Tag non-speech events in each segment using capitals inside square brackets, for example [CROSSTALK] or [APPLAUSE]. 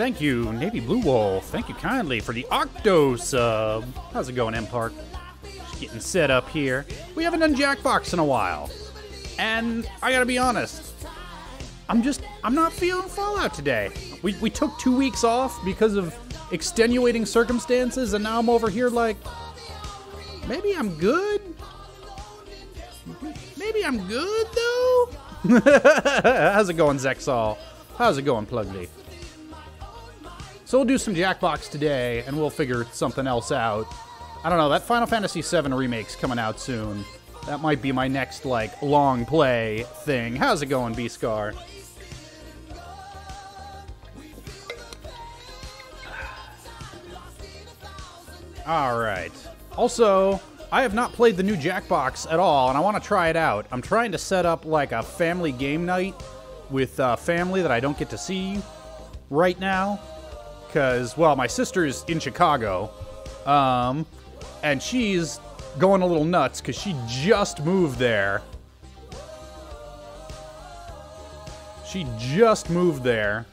Thank you, Navy Blue Wolf. Thank you kindly for the Octo sub. How's it going, M Park? Just getting set up here. We haven't done Jackbox in a while. And I gotta be honest, I'm just, I'm not feeling Fallout today. We, we took two weeks off because of extenuating circumstances, and now I'm over here like, maybe I'm good? Maybe I'm good, though? [LAUGHS] How's it going, Zexal? How's it going, Plugly? So we'll do some Jackbox today, and we'll figure something else out. I don't know, that Final Fantasy VII remake's coming out soon. That might be my next, like, long play thing. How's it going, B-Scar? Alright. Also, I have not played the new Jackbox at all, and I want to try it out. I'm trying to set up, like, a family game night with uh, family that I don't get to see right now. Because, well, my sister's in Chicago, um, and she's going a little nuts because she just moved there. She just moved there.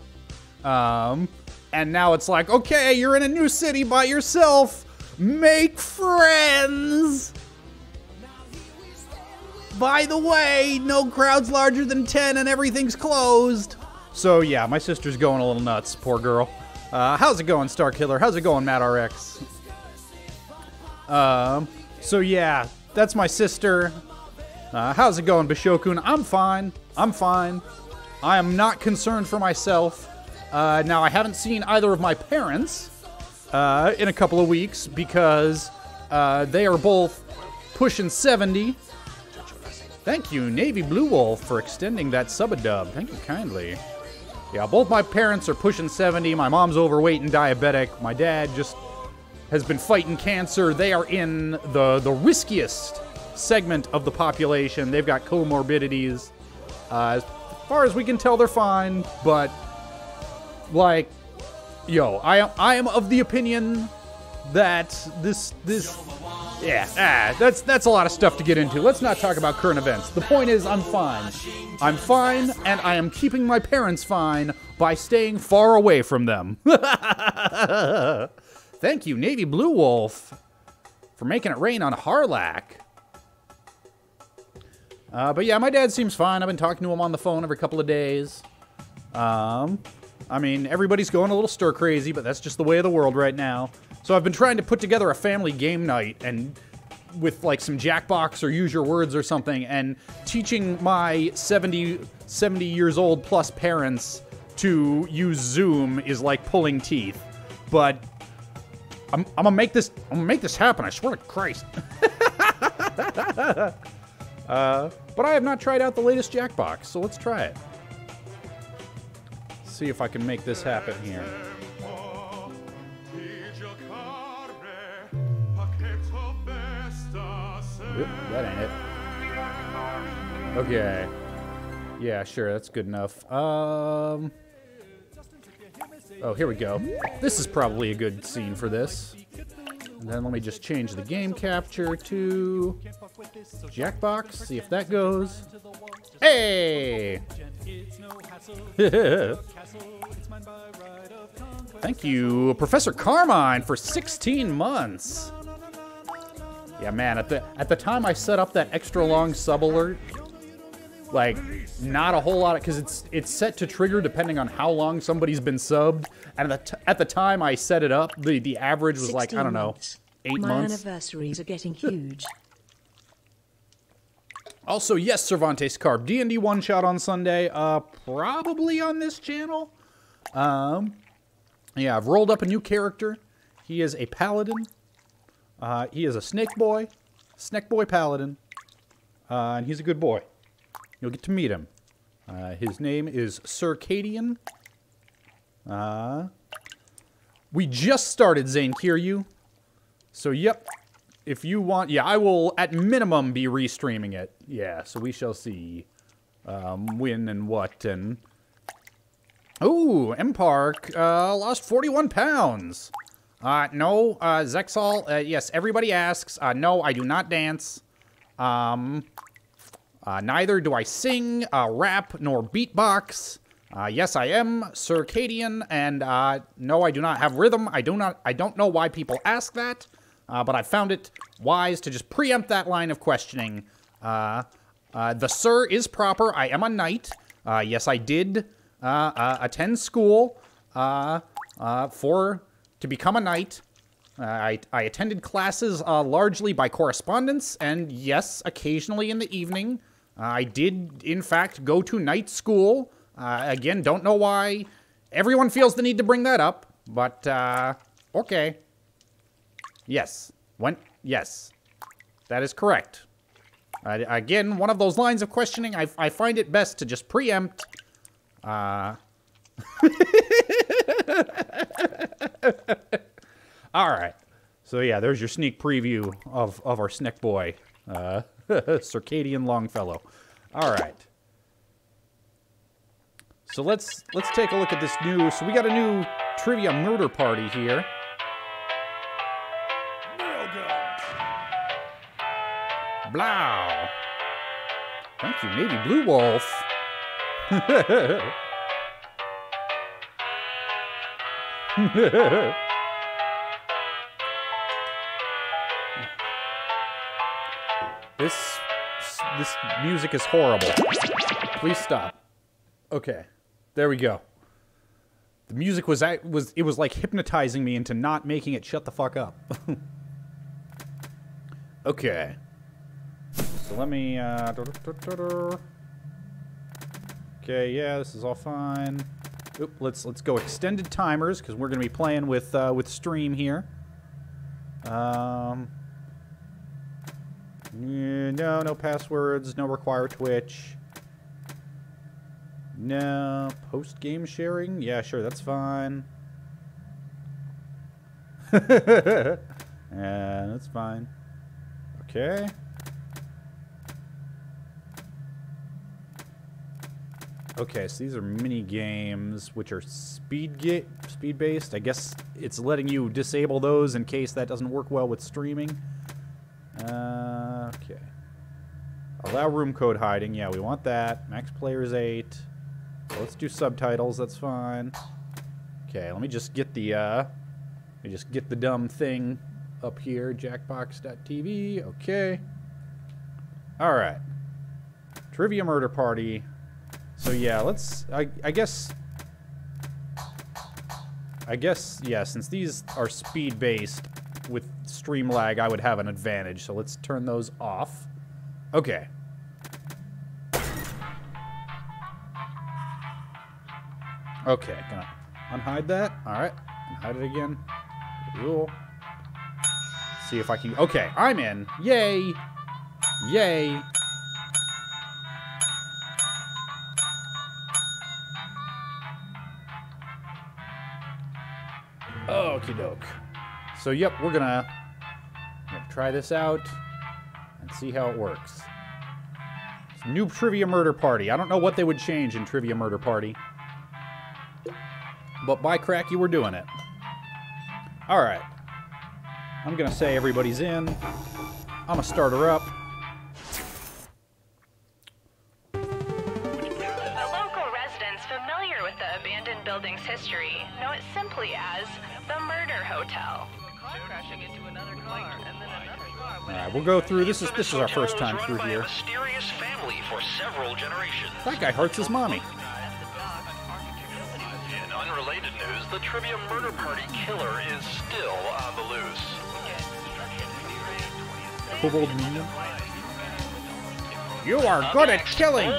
Um, and now it's like, okay, you're in a new city by yourself. Make friends. By the way, no crowds larger than 10 and everything's closed. So yeah, my sister's going a little nuts, poor girl. Uh, how's it going, Star Killer? How's it going, Matt RX? Um, so yeah, that's my sister. Uh, how's it going, Bishokun? I'm fine. I'm fine. I am not concerned for myself. Uh, now, I haven't seen either of my parents uh, in a couple of weeks because uh, they are both pushing 70. Thank you, Navy Blue Wolf, for extending that sub-a-dub. Thank you kindly. Yeah, both my parents are pushing 70. My mom's overweight and diabetic. My dad just has been fighting cancer. They are in the, the riskiest segment of the population. They've got comorbidities. Uh, as far as we can tell, they're fine, but like, yo, I am I am of the opinion that this this yeah, ah, that's that's a lot of stuff to get into. Let's not talk about current events. The point is, I'm fine. I'm fine, and I am keeping my parents fine by staying far away from them. [LAUGHS] Thank you, Navy Blue Wolf, for making it rain on Harlack. Uh, but yeah, my dad seems fine. I've been talking to him on the phone every couple of days. Um, I mean, everybody's going a little stir crazy, but that's just the way of the world right now. So I've been trying to put together a family game night and with like some Jackbox or Use Your Words or something, and teaching my 70, 70 years old plus parents to use Zoom is like pulling teeth. But I'm, I'm gonna make this. I'm gonna make this happen. I swear to Christ. [LAUGHS] uh, but I have not tried out the latest Jackbox, so let's try it. See if I can make this happen here. Oop, that ain't it. Okay. Yeah, sure, that's good enough. Um. Oh, here we go. This is probably a good scene for this. And then let me just change the game capture to Jackbox, see if that goes. Hey! [LAUGHS] Thank you, Professor Carmine, for 16 months. Yeah, man, at the at the time I set up that extra long sub alert, like not a whole lot because it's it's set to trigger depending on how long somebody's been subbed. And at the, at the time I set it up, the the average was like I don't know, months. eight My months. anniversaries are getting huge. [LAUGHS] Also, yes, Cervantes Carp. D&D one shot on Sunday. Uh, probably on this channel. Um, yeah, I've rolled up a new character. He is a paladin. Uh, he is a snake boy, snake boy paladin, uh, and he's a good boy. You'll get to meet him. Uh, his name is Circadian. Uh, we just started Zane Kiryu. So, yep, if you want, yeah, I will at minimum be restreaming it. Yeah, so we shall see um, when and what and. Ooh, M Park uh, lost 41 pounds. Uh, no, uh, Zexal, uh, yes, everybody asks. Uh, no, I do not dance. Um, uh, neither do I sing, uh, rap, nor beatbox. Uh, yes, I am circadian, and uh, no, I do not have rhythm. I do not. I don't know why people ask that, uh, but I found it wise to just preempt that line of questioning. Uh, uh, the sir is proper. I am a knight. Uh, yes, I did attend school for to become a knight. I, I attended classes largely by correspondence, and yes, occasionally in the evening. I did, in fact, go to night school. Uh, again, don't know why everyone feels the need to bring that up, but, uh, okay. Yes. When, yes. That is correct. Uh, again, one of those lines of questioning, I, I find it best to just preempt. Uh... [LAUGHS] All right. So yeah, there's your sneak preview of, of our Snick Boy, uh, [LAUGHS] Circadian Longfellow. All right. So let's let's take a look at this new. So we got a new trivia murder party here. Blow. Thank you, Navy Blue Wolf. [LAUGHS] [LAUGHS] this this music is horrible. Please stop. Okay. There we go. The music was was it was like hypnotizing me into not making it shut the fuck up. [LAUGHS] okay. So let me uh Okay, yeah, this is all fine. Oop, let's let's go extended timers because we're gonna be playing with uh, with stream here. Um, no, no passwords, no require Twitch. No. Post-game sharing? Yeah, sure, that's fine. [LAUGHS] yeah, that's fine. Okay. Okay, so these are mini games which are speed get speed based. I guess it's letting you disable those in case that doesn't work well with streaming. Uh, okay. Allow room code hiding. Yeah, we want that. Max players 8 let's do subtitles, that's fine. Okay, let me just get the, uh, let me just get the dumb thing up here, jackbox.tv, okay. Alright. Trivia Murder Party. So yeah, let's, I, I guess, I guess, yeah, since these are speed-based with stream lag, I would have an advantage, so let's turn those off. Okay. Okay, gonna unhide that. Alright, hide it again. Cool. See if I can... Okay, I'm in. Yay! Yay! Okie doke. So, yep, we're gonna, gonna try this out and see how it works. It's New Trivia Murder Party. I don't know what they would change in Trivia Murder Party. But by crack, you were doing it. Alright. I'm gonna say everybody's in. I'm gonna start her up. Building's history know it simply as the Murder Hotel. Alright, we'll go through. This is this is our first time through here. That guy hurts his mommy. the Trivia Murder Party killer is still on the loose. You are good at killing.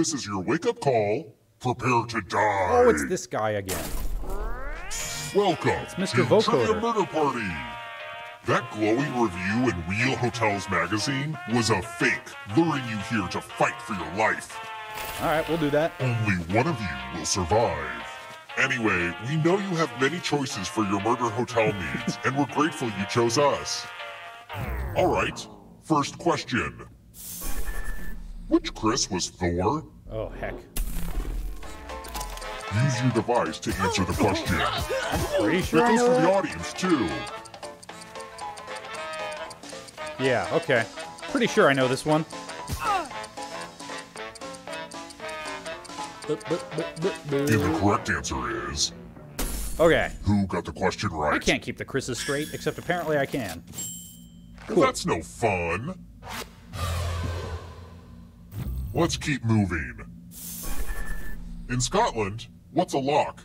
This is your wake-up call. Prepare to die. Oh, it's this guy again. Welcome it's Mr. to Trivia Murder Party. That glowing review in Real Hotels magazine was a fake, luring you here to fight for your life. Alright, we'll do that. Only one of you will survive. Anyway, we know you have many choices for your murder hotel needs, and we're grateful you chose us. Alright, first question. Which Chris was Thor? Oh, heck. Use your device to answer the question. [LAUGHS] I'm pretty sure. It goes for the audience, too. Yeah, okay. Pretty sure I know this one. And the correct answer is Okay. who got the question right? I can't keep the Chris's straight, except apparently I can. Well, That's no fun. Let's keep moving. In Scotland, what's a lock?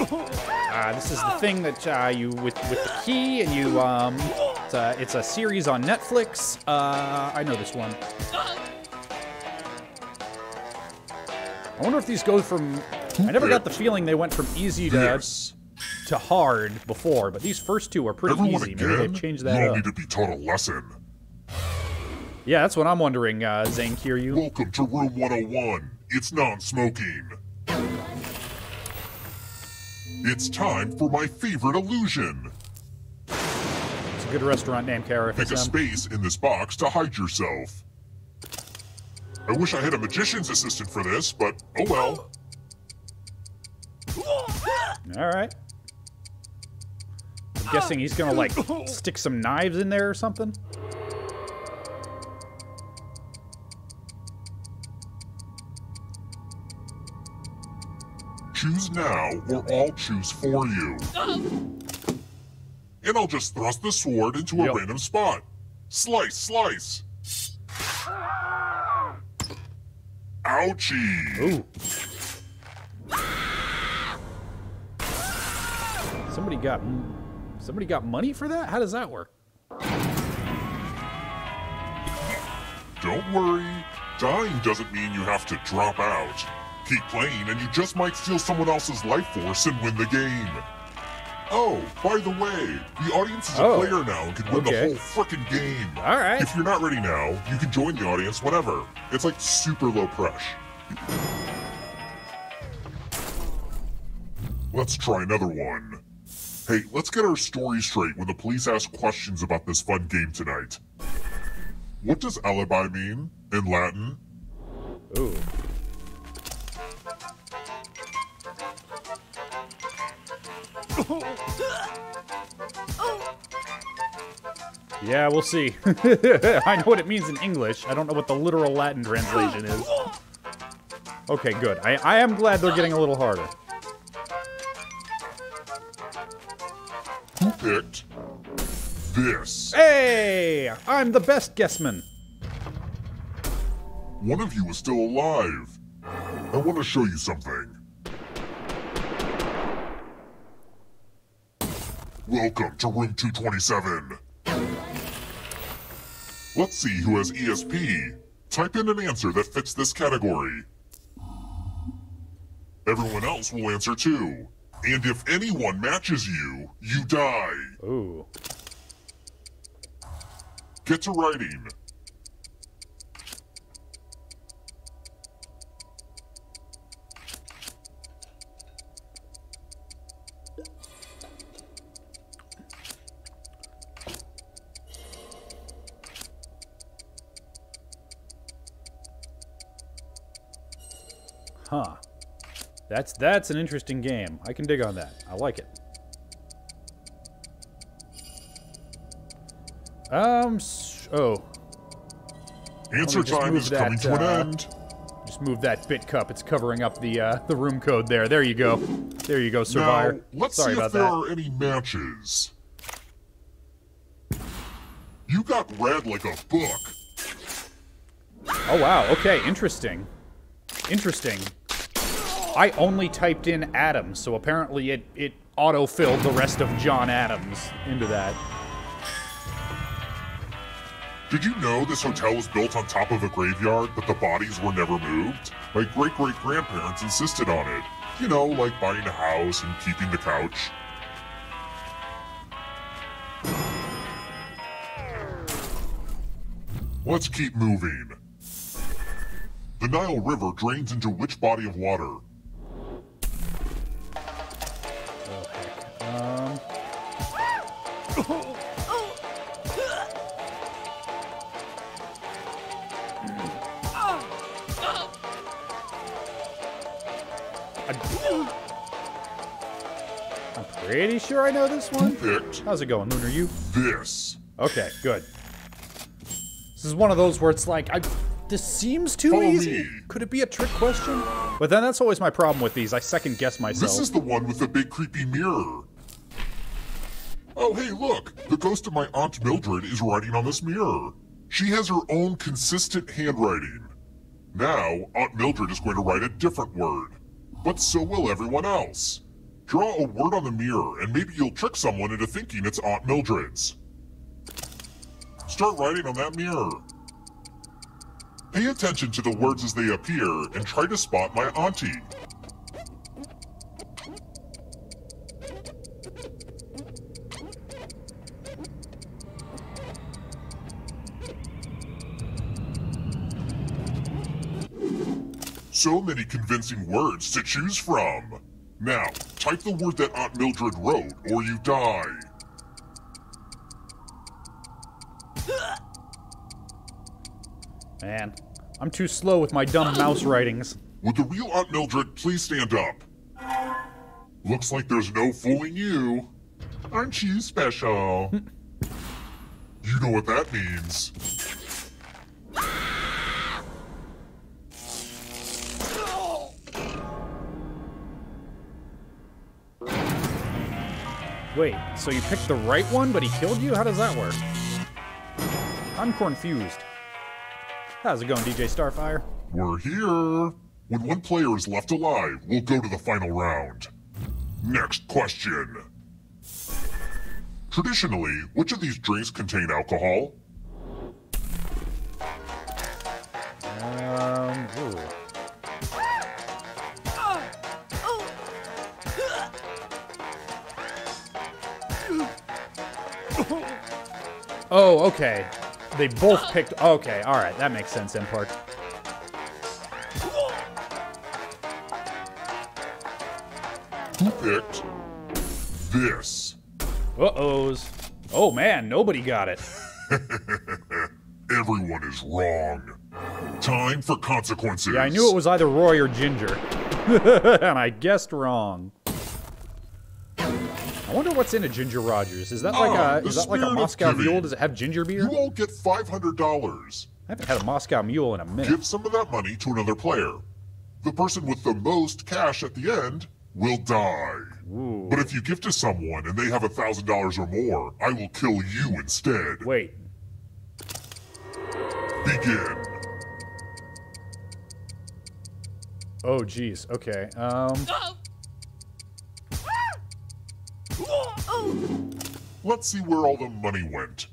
Uh, this is the thing that uh, you with with the key, and you um, it's a, it's a series on Netflix. Uh, I know this one. I wonder if these go from. I never got the feeling they went from easy to This. To hard before, but these first two are pretty Everyone easy. again? Maybe they've changed you that all up. need to be taught a lesson. Yeah, that's what I'm wondering, uh, Zane Kiryu. Welcome to room 101. It's non-smoking. It's time for my favorite illusion. It's a good restaurant name, Kara. Pick a space in this box to hide yourself. I wish I had a magician's assistant for this, but oh well. All right. Guessing he's gonna like [LAUGHS] stick some knives in there or something. Choose now, or I'll choose for you. And I'll just thrust the sword into a Yep. random spot. Slice, slice. Ouchie. Ooh. Somebody got somebody got money for that? How does that work? Don't worry. Dying doesn't mean you have to drop out. Keep playing and you just might steal someone else's life force and win the game. Oh, by the way, the audience is a Oh, player now and can win okay. the whole frickin' game. All right. If you're not ready now, you can join the audience whenever. It's like super low pressure. Let's try another one. Hey, let's get our story straight when the police ask questions about this fun game tonight. What does alibi mean in Latin? Ooh. Yeah, we'll see. [LAUGHS] I know what it means in English. I don't know what the literal Latin translation is. Okay, good. I, I am glad they're getting a little harder. Picked this? Hey! I'm the best guessman. One of you is still alive. I want to show you something. Welcome to room 227. Let's see who has ESP. Type in an answer that fits this category. Everyone else will answer too. And if anyone matches you, you die. Ooh. Get to writing. That's that's an interesting game. I can dig on that. I like it. Um. Oh, Answer time is coming that, to an uh, end. just move that bit cup. It's covering up the uh, the room code there. There you go. There you go, Survivor. Now, let's Sorry see about if there that. are any matches. You got read like a book. Oh wow. Okay. Interesting. Interesting. I only typed in Adams, so apparently it it auto-filled the rest of John Adams into that. Did you know this hotel was built on top of a graveyard, but the bodies were never moved? My great great grandparents insisted on it. You know, like buying a house and keeping the couch. Let's keep moving. The Nile River drains into which body of water? Um. I'm Pretty sure I know this one. How's it going, Lunar? You? this. Okay, good. This is one of those where it's like, I. This seems too Follow easy. me. Could it be a trick question? But then that's always my problem with these. I second guess myself. This is the one with the big creepy mirror. Oh, hey, look! The ghost of my Aunt Mildred is writing on this mirror. She has her own consistent handwriting. Now, Aunt Mildred is going to write a different word. But so will everyone else. Draw a word on the mirror, and maybe you'll trick someone into thinking it's Aunt Mildred's. Start writing on that mirror. Pay attention to the words as they appear and try to spot my auntie. So many convincing words to choose from. Now, type the word that Aunt Mildred wrote, or you die. Man, I'm too slow with my dumb mouse writings. Would the real Aunt Mildred please stand up? Looks like there's no fooling you. Aren't you special? [LAUGHS] you know what that means. Wait, so you picked the right one, but he killed you? How does that work? I'm confused. How's it going, DJ Starfire? We're here. When one player is left alive, we'll go to the final round. Next question. Traditionally, which of these drinks contain alcohol? Um, ooh. Oh, okay. They both picked. Okay, all right, that makes sense. In part. Who picked this? Uh ohs. Oh man, nobody got it. [LAUGHS] Everyone is wrong. Time for consequences. Yeah, I knew it was either Roy or Ginger, [LAUGHS] and I guessed wrong. I wonder what's in a Ginger Rogers. Is that like Ah, a is that like a Moscow giving. Mule? Does it have ginger beer? You all get $500. I haven't had a Moscow Mule in a minute. Give some of that money to another player. The person with the most cash at the end will die. But if you give to someone and they have a thousand dollars or more, I will kill you instead. Wait, Begin. Oh, geez. Okay. Um. Let's see where all the money went.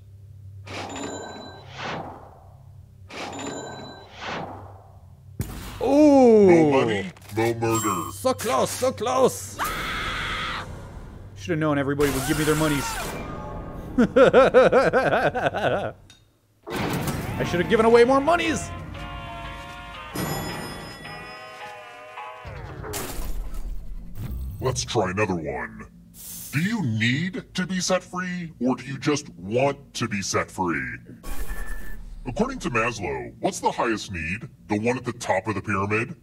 Oh! No money, no murder. So close, so close. Should have known everybody would give me their monies. [LAUGHS] I should have given away more monies. Let's try another one. Do you need to be set free, or do you just want to be set free? According to Maslow, what's the highest need? The one at the top of the pyramid?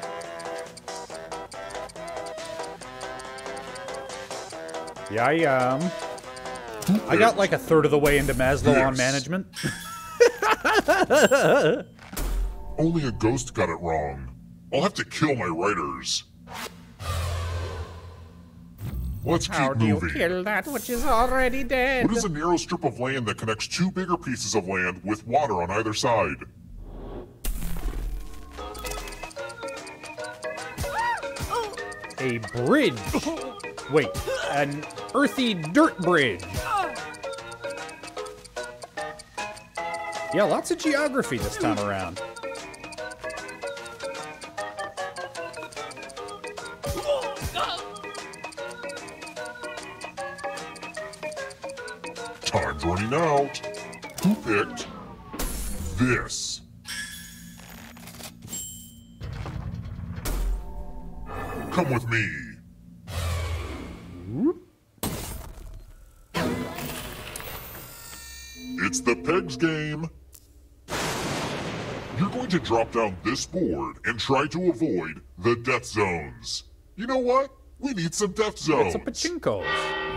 [LAUGHS] [LAUGHS] [LAUGHS] Yeah, I um, I got like a third of the way into Maslow on management. [LAUGHS] Only a ghost got it wrong. I'll have to kill my writers. Let's keep moving. you kill that which is already dead? What is a narrow strip of land that connects two bigger pieces of land with water on either side? A bridge. [LAUGHS] Wait, an earthy dirt bridge. Yeah, lots of geography this time around. Time's running out. Who picked this? Come with me. To drop down this board and try to avoid the death zones. You know what? We need some death zones. It's a pachinko.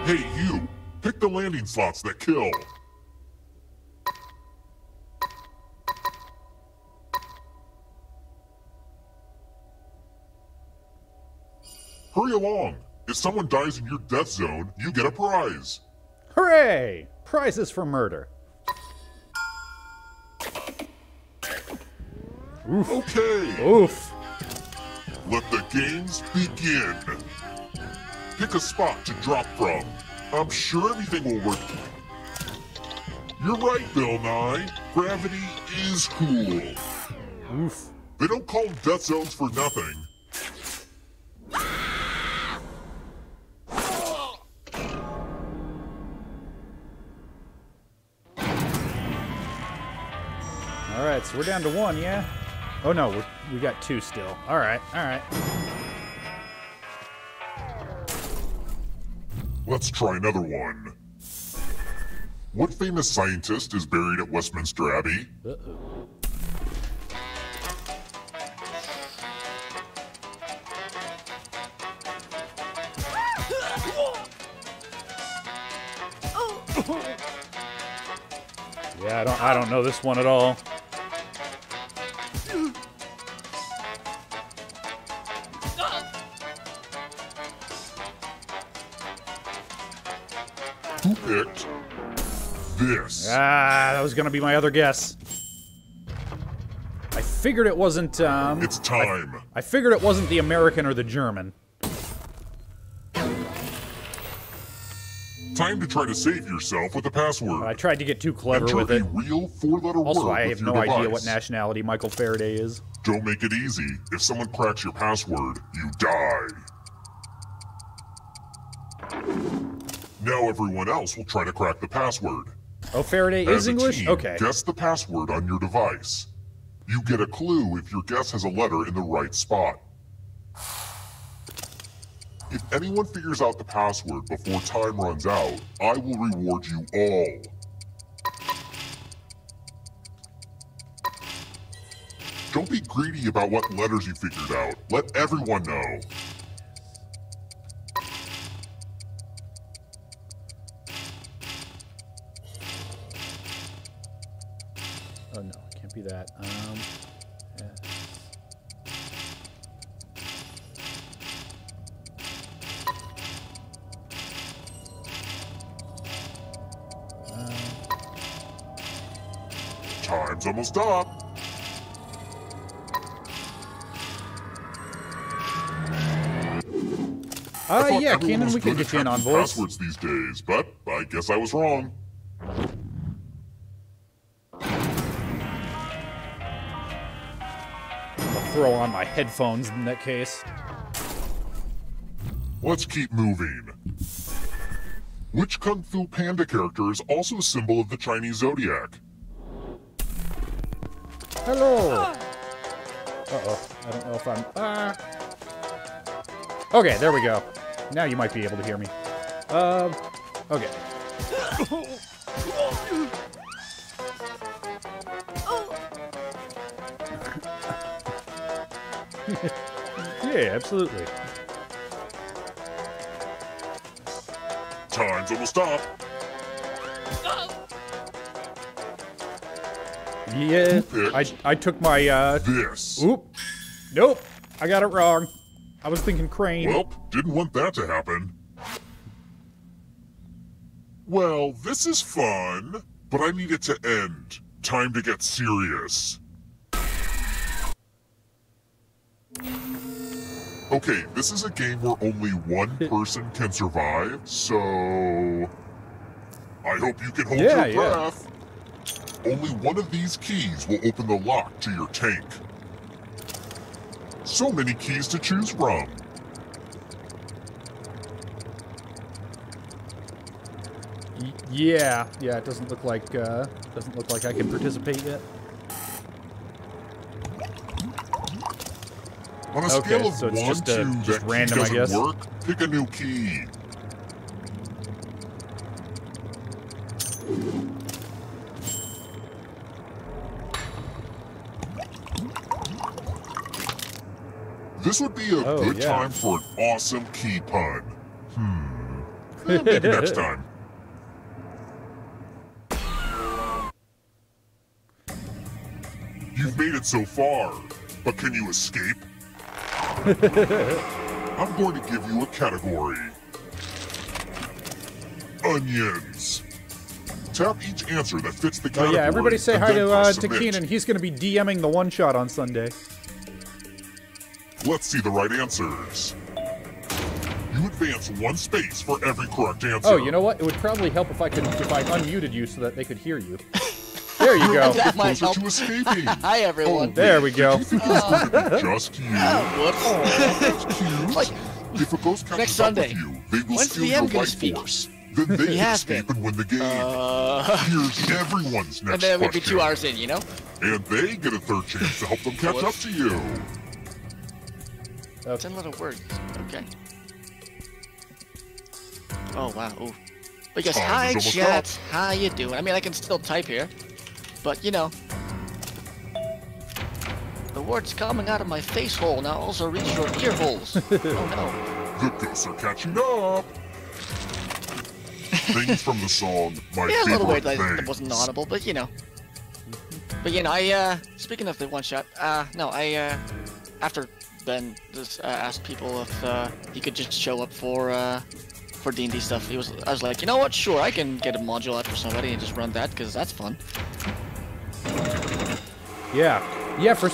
Hey, you! Pick the landing slots that kill. Hurry along! If someone dies in your death zone, you get a prize. Hooray! Prizes for murder. Okay, Oof. let the games begin. Pick a spot to drop from. I'm sure everything will work. You're right, Bill Nye. Gravity is cool. Oof. They don't call death zones for nothing. All right, so we're down to one, yeah? Oh no, we're, we got two still. All right, all right. Let's try another one. What famous scientist is buried at Westminster Abbey? Uh-oh. Yeah, I don't I don't know this one at all. Was gonna be my other guess. I figured it wasn't um It's time. I figured it wasn't the American or the German. Time to try to save yourself with a password. I tried to get too clever Enter with it. real four-letter Also, I have no idea what nationality Michael Faraday is. Don't make it easy. If someone cracks your password, you die. Now everyone else will try to crack the password. Oh, Faraday As is English? team, Okay. Guess the password on your device. You get a clue if your guess has a letter in the right spot. If anyone figures out the password before time runs out, I will reward you all. Don't be greedy about what letters you figured out. Let everyone know. I thought yeah, everyone Kenan, was we can get you in on voice. Passwords these days, but I guess I was wrong. I'll throw on my headphones in that case. Let's keep moving. Which Kung Fu Panda character is also a symbol of the Chinese zodiac? Hello. Uh oh. I don't know if I'm. Uh... Okay, there we go. Now you might be able to hear me. Um. Okay. [LAUGHS] yeah, absolutely. Time's almost up. Yeah. I I took my uh. This. Oop. Nope. I got it wrong. I was thinking crane. Well, didn't want that to happen. Well, this is fun, but I need it to end. Time to get serious. Okay, this is a game where only one [LAUGHS] person can survive, so. I hope you can hold Yeah, your yeah. breath. Only one of these keys will open the lock to your tank. So many keys to choose from. Yeah, yeah, it doesn't look like uh, doesn't look like I can participate yet. On a okay, scale of so one just, to uh, just random, I guess. Work, pick a new key. This would be a oh, good yeah. time for an awesome key pun. Hmm. Eh, maybe next [LAUGHS] time. You've made it so far, but can you escape? [LAUGHS] I'm going to give you a category. Onions. Tap each answer that fits the category. Oh yeah, everybody say hi to uh, to. Keenan. He's going to be DMing the one shot on Sunday. Let's see the right answers. You advance one space for every correct answer. Oh, you know what? It would probably help if I could if I unmuted you so that they could hear you. There you go. [LAUGHS] That might help. to escaping. [LAUGHS] Hi, everyone. Oh, There we go. Do you think it's going to be just you? Whoops. Like, if a ghost catches next up Sunday. with you, they will When's steal the your M gonna life speak? force. Then they [LAUGHS] He can escape been. and win the game. Uh, Here's everyone's next and then we'd be two hours in, you know? And they get a third chance to help them catch up to you. Ten little words. Okay. Oh wow. Ooh. But yes, Time hi is almost chat. How you doing? I mean, I can still type here, but you know, the words coming out of my face hole now also reach your ear holes. [LAUGHS] oh no. The ghosts are catching up. Things from the song My Yeah, a little Favorite weird that Things. it wasn't audible, but you know. But you know, I uh speaking of the one shot, uh no, I uh after Ben just uh, asked people if uh he could just show up for uh for D&D stuff, he was I was like, you know what, sure, I can get a module out for somebody and just run that because that's fun. Yeah, yeah. For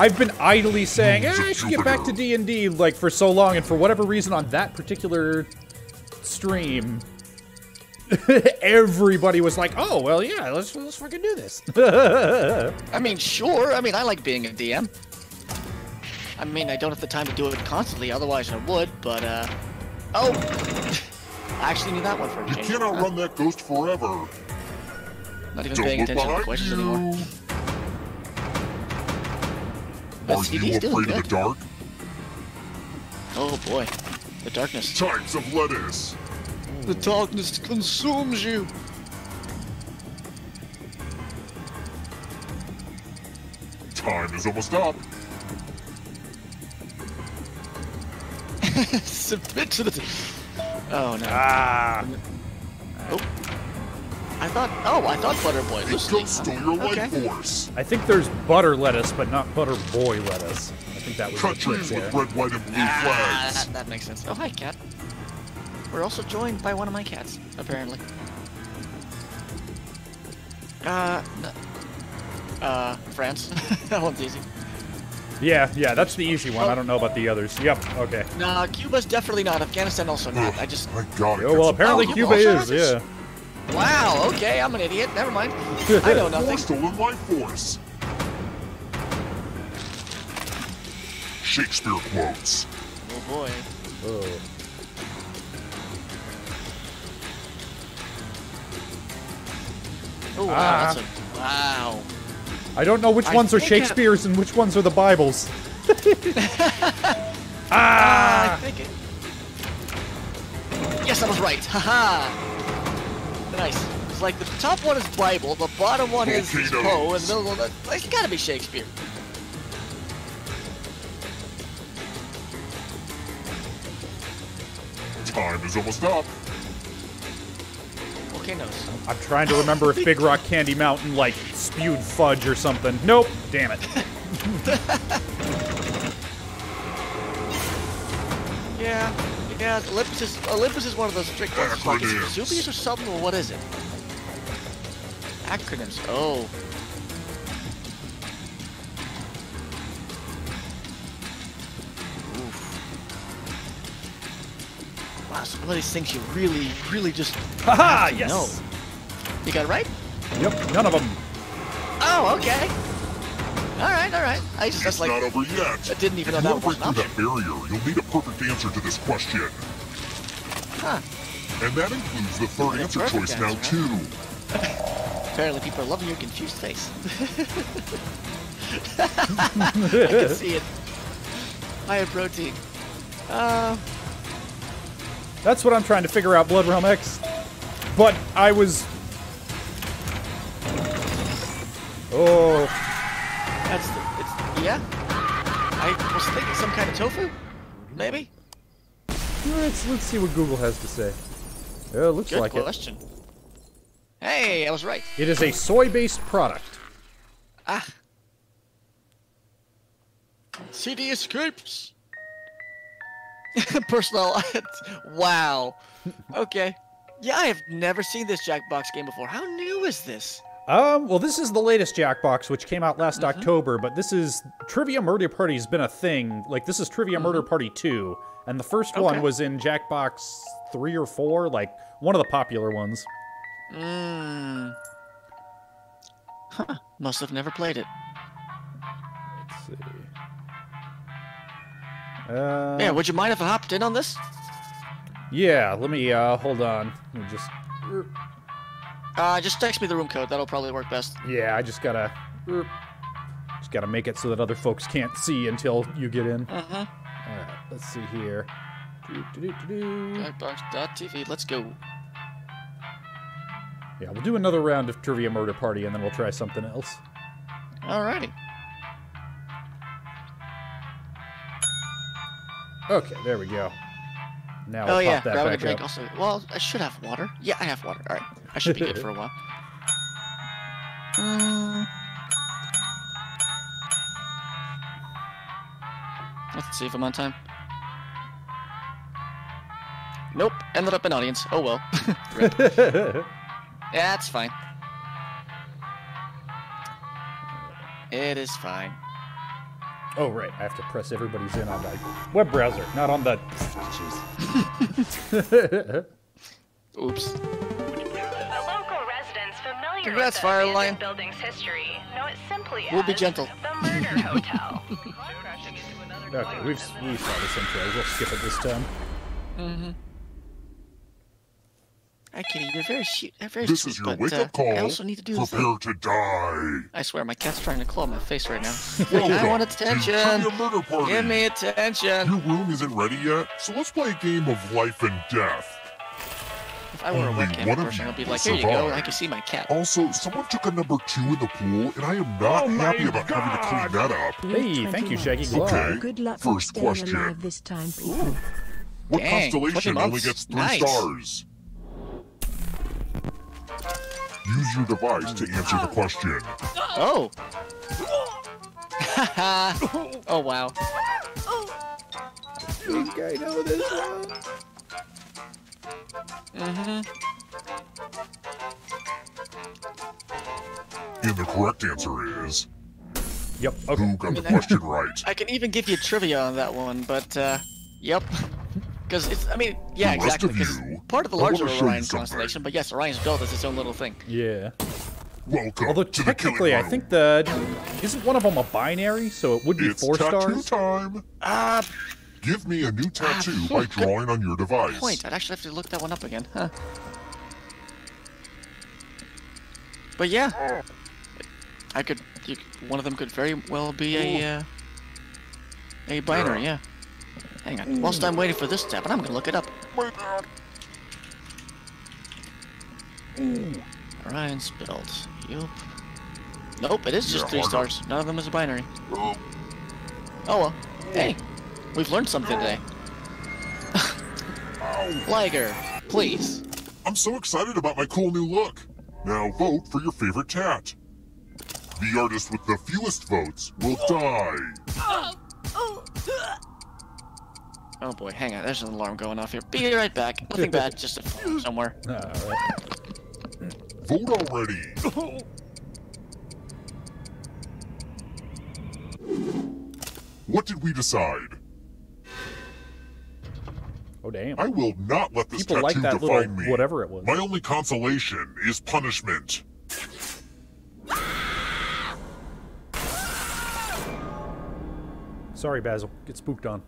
I've been idly saying, eh, I should get back to Jupiter. D and D like for so long, and for whatever reason on that particular stream, [LAUGHS] everybody was like, "Oh, well, yeah, let's let's fucking do this." [LAUGHS] I mean, sure, I mean, I like being a DM. I mean, I don't have the time to do it constantly, otherwise I would, but uh oh. [LAUGHS] I actually knew that one for a You change. can't Huh? outrun that ghost forever. Not even paying attention to the questions you. anymore. But Are CD's you afraid of the dark? Oh boy, the darkness. Types of lettuce. The darkness consumes you. Time is almost up. [LAUGHS] Submit to the. Oh no. ah, Oh. I thought. Oh, I thought Butter Boy. A Lucy. ghost stole your Okay. life force. I think there's butter lettuce, but not butter boy lettuce. I think that was the Cut trick there. with red, white, and blue Ah, flags. that, that makes sense. Oh, hi, cat. We're also joined by one of my cats, apparently. Uh, no. uh, France. [LAUGHS] that one's easy. Yeah, yeah, that's the easy one. I don't know about the others. Yep. Okay. Nah, Cuba's definitely not. Afghanistan also not. I just. I gotta Oh well, apparently Oh, you Cuba is. have? Yeah. Wow. Okay, I'm an idiot. Never mind. I know some more nothing. stolen life force. Shakespeare quotes. Oh boy. Oh. Oh wow. Ah. That's a. Wow. I don't know which I ones are think I- Shakespeare's and which ones are the Bibles. [LAUGHS] Ah. I ah! think it. Yes, I was right. Haha. Nice. It's like the top one is Bible, the bottom one is is Volcanoes. Poe, and the middle one, it's gotta be Shakespeare. Time is almost up. Volcanoes. I'm trying to remember if Big Rock Candy Mountain like spewed fudge or something. Nope. Damn it. [LAUGHS] [LAUGHS] Yeah. Yeah. Olympus is Olympus is one of those strict ones. It's Like, is it Vesuvius or something, or what is it? Acronyms. Oh. Oof. Wow, some of these things you really, really just Haha! to Yes. know. You got it right? Yep. None of them. Oh, okay. All right, all right. I just It's like not over yet. I didn't even if know you that want was to an break through that barrier, you'll need a perfect answer to this question. huh. And that includes the third answer perfect choice now, answer, too. [LAUGHS] Apparently, people are loving your confused face. [LAUGHS] I can [LAUGHS] see it. Higher protein. Uh, That's what I'm trying to figure out, Blood Realm X. But I was. Oh, that's the, it's yeah. I was thinking some kind of tofu, maybe. Let's, let's see what Google has to say. Oh, looks Good like it. question. Hey, I was right. It is a soy-based product. Ah. CD escapes. Personnel. wow. Okay. Yeah, I have never seen this Jackbox game before. How new is this? Um, well, this is the latest Jackbox, which came out last October, but this is Trivia Murder Party has been a thing. Like, this is Trivia Murder Party 2, and the first one was in Jackbox 3 or 4, like, one of the popular ones. Mmm. Huh. Must have never played it. Let's see. Uh, Yeah, would you mind if I hopped in on this? yeah, let me, uh, hold on. Let me just, Uh, just text me the room code. That'll probably work best. yeah, I just gotta, just gotta make it so that other folks can't see until you get in. Uh huh. Alright, let's see here. Do-do-do-do-do. Let's go. Yeah, we'll do another round of Trivia Murder Party, and then we'll try something else. Alrighty. Okay, there we go. Now Oh I'll yeah, pop that grabbing a drink. up. Also, well, I should have water. Yeah, I have water. All right, I should be good for a while. Mm. Let's see if I'm on time. Nope, ended up in audience. Oh well. [LAUGHS] Yeah, that's fine. It is fine. oh, right. I have to press everybody's in on the web browser, not on the. [LAUGHS] Jeez. [LAUGHS] Oops. The local residents familiar Congrats, with the Firelion. abandoned building's history know it simply We'll as be gentle. the Murder [LAUGHS] Hotel. okay, we've we've saw this intro. We'll skip it this time. Hi, Kitty. You're very cute. You're very This sweet, is your but wake uh, up call. I also need to do the thing. Prepare to die. I swear, my cat's trying to claw my face right now. [LAUGHS] I want attention. Trivia Murder Party. Give me attention. Your room isn't ready yet, so let's play a game of life and death. If I were a Only webcam one of person, you I'd be will like, here you go. survive. I can see my cat. Also, someone took a number two in the pool, and I am not oh happy about having to clean that up. Hey, thank you, Shaggy Glow. Okay. Good luck First staying question. alive this time, people. What Dang, constellation only gets three Nice. stars? Use your device to answer the question. Oh. [LAUGHS] oh wow. think I know this one. And the correct answer is Yep. Okay. who got the question right? [LAUGHS] I can even give you trivia on that one, but uh, yep. Because it's, I mean, yeah, The rest exactly. of Because you, part of the larger show Orion constellation, but yes, Orion's belt is its own little thing. Yeah. Welcome Although to technically, killing I think the isn't one of them a binary, so it would be it's four tattoo stars. time. Ah, Give me a new tattoo by drawing on your device. point. I'd actually have to look that one up again, huh? But yeah, I could. You, one of them could very well be a uh, a binary. Yeah. Hang on. Whilst I'm waiting for this tab, and I'm gonna look it up. My bad. Orion's belt. Yup. Nope, it is just Yeah, three stars. None of them is a binary. Oh, Oh well. Hey, we've learned something today. [LAUGHS] Liger, please. I'm so excited about my cool new look. Now vote for your favorite tat. The artist with the fewest votes will die. Oh boy, hang on. There's an alarm going off here. Be right back. Nothing bad, just a [LAUGHS] somewhere. All right. Vote already. [LAUGHS] What did we decide? Oh damn. I will not let this People tattoo like that define little me. whatever it was. My only consolation is punishment. Sorry, Basil. Get spooked on.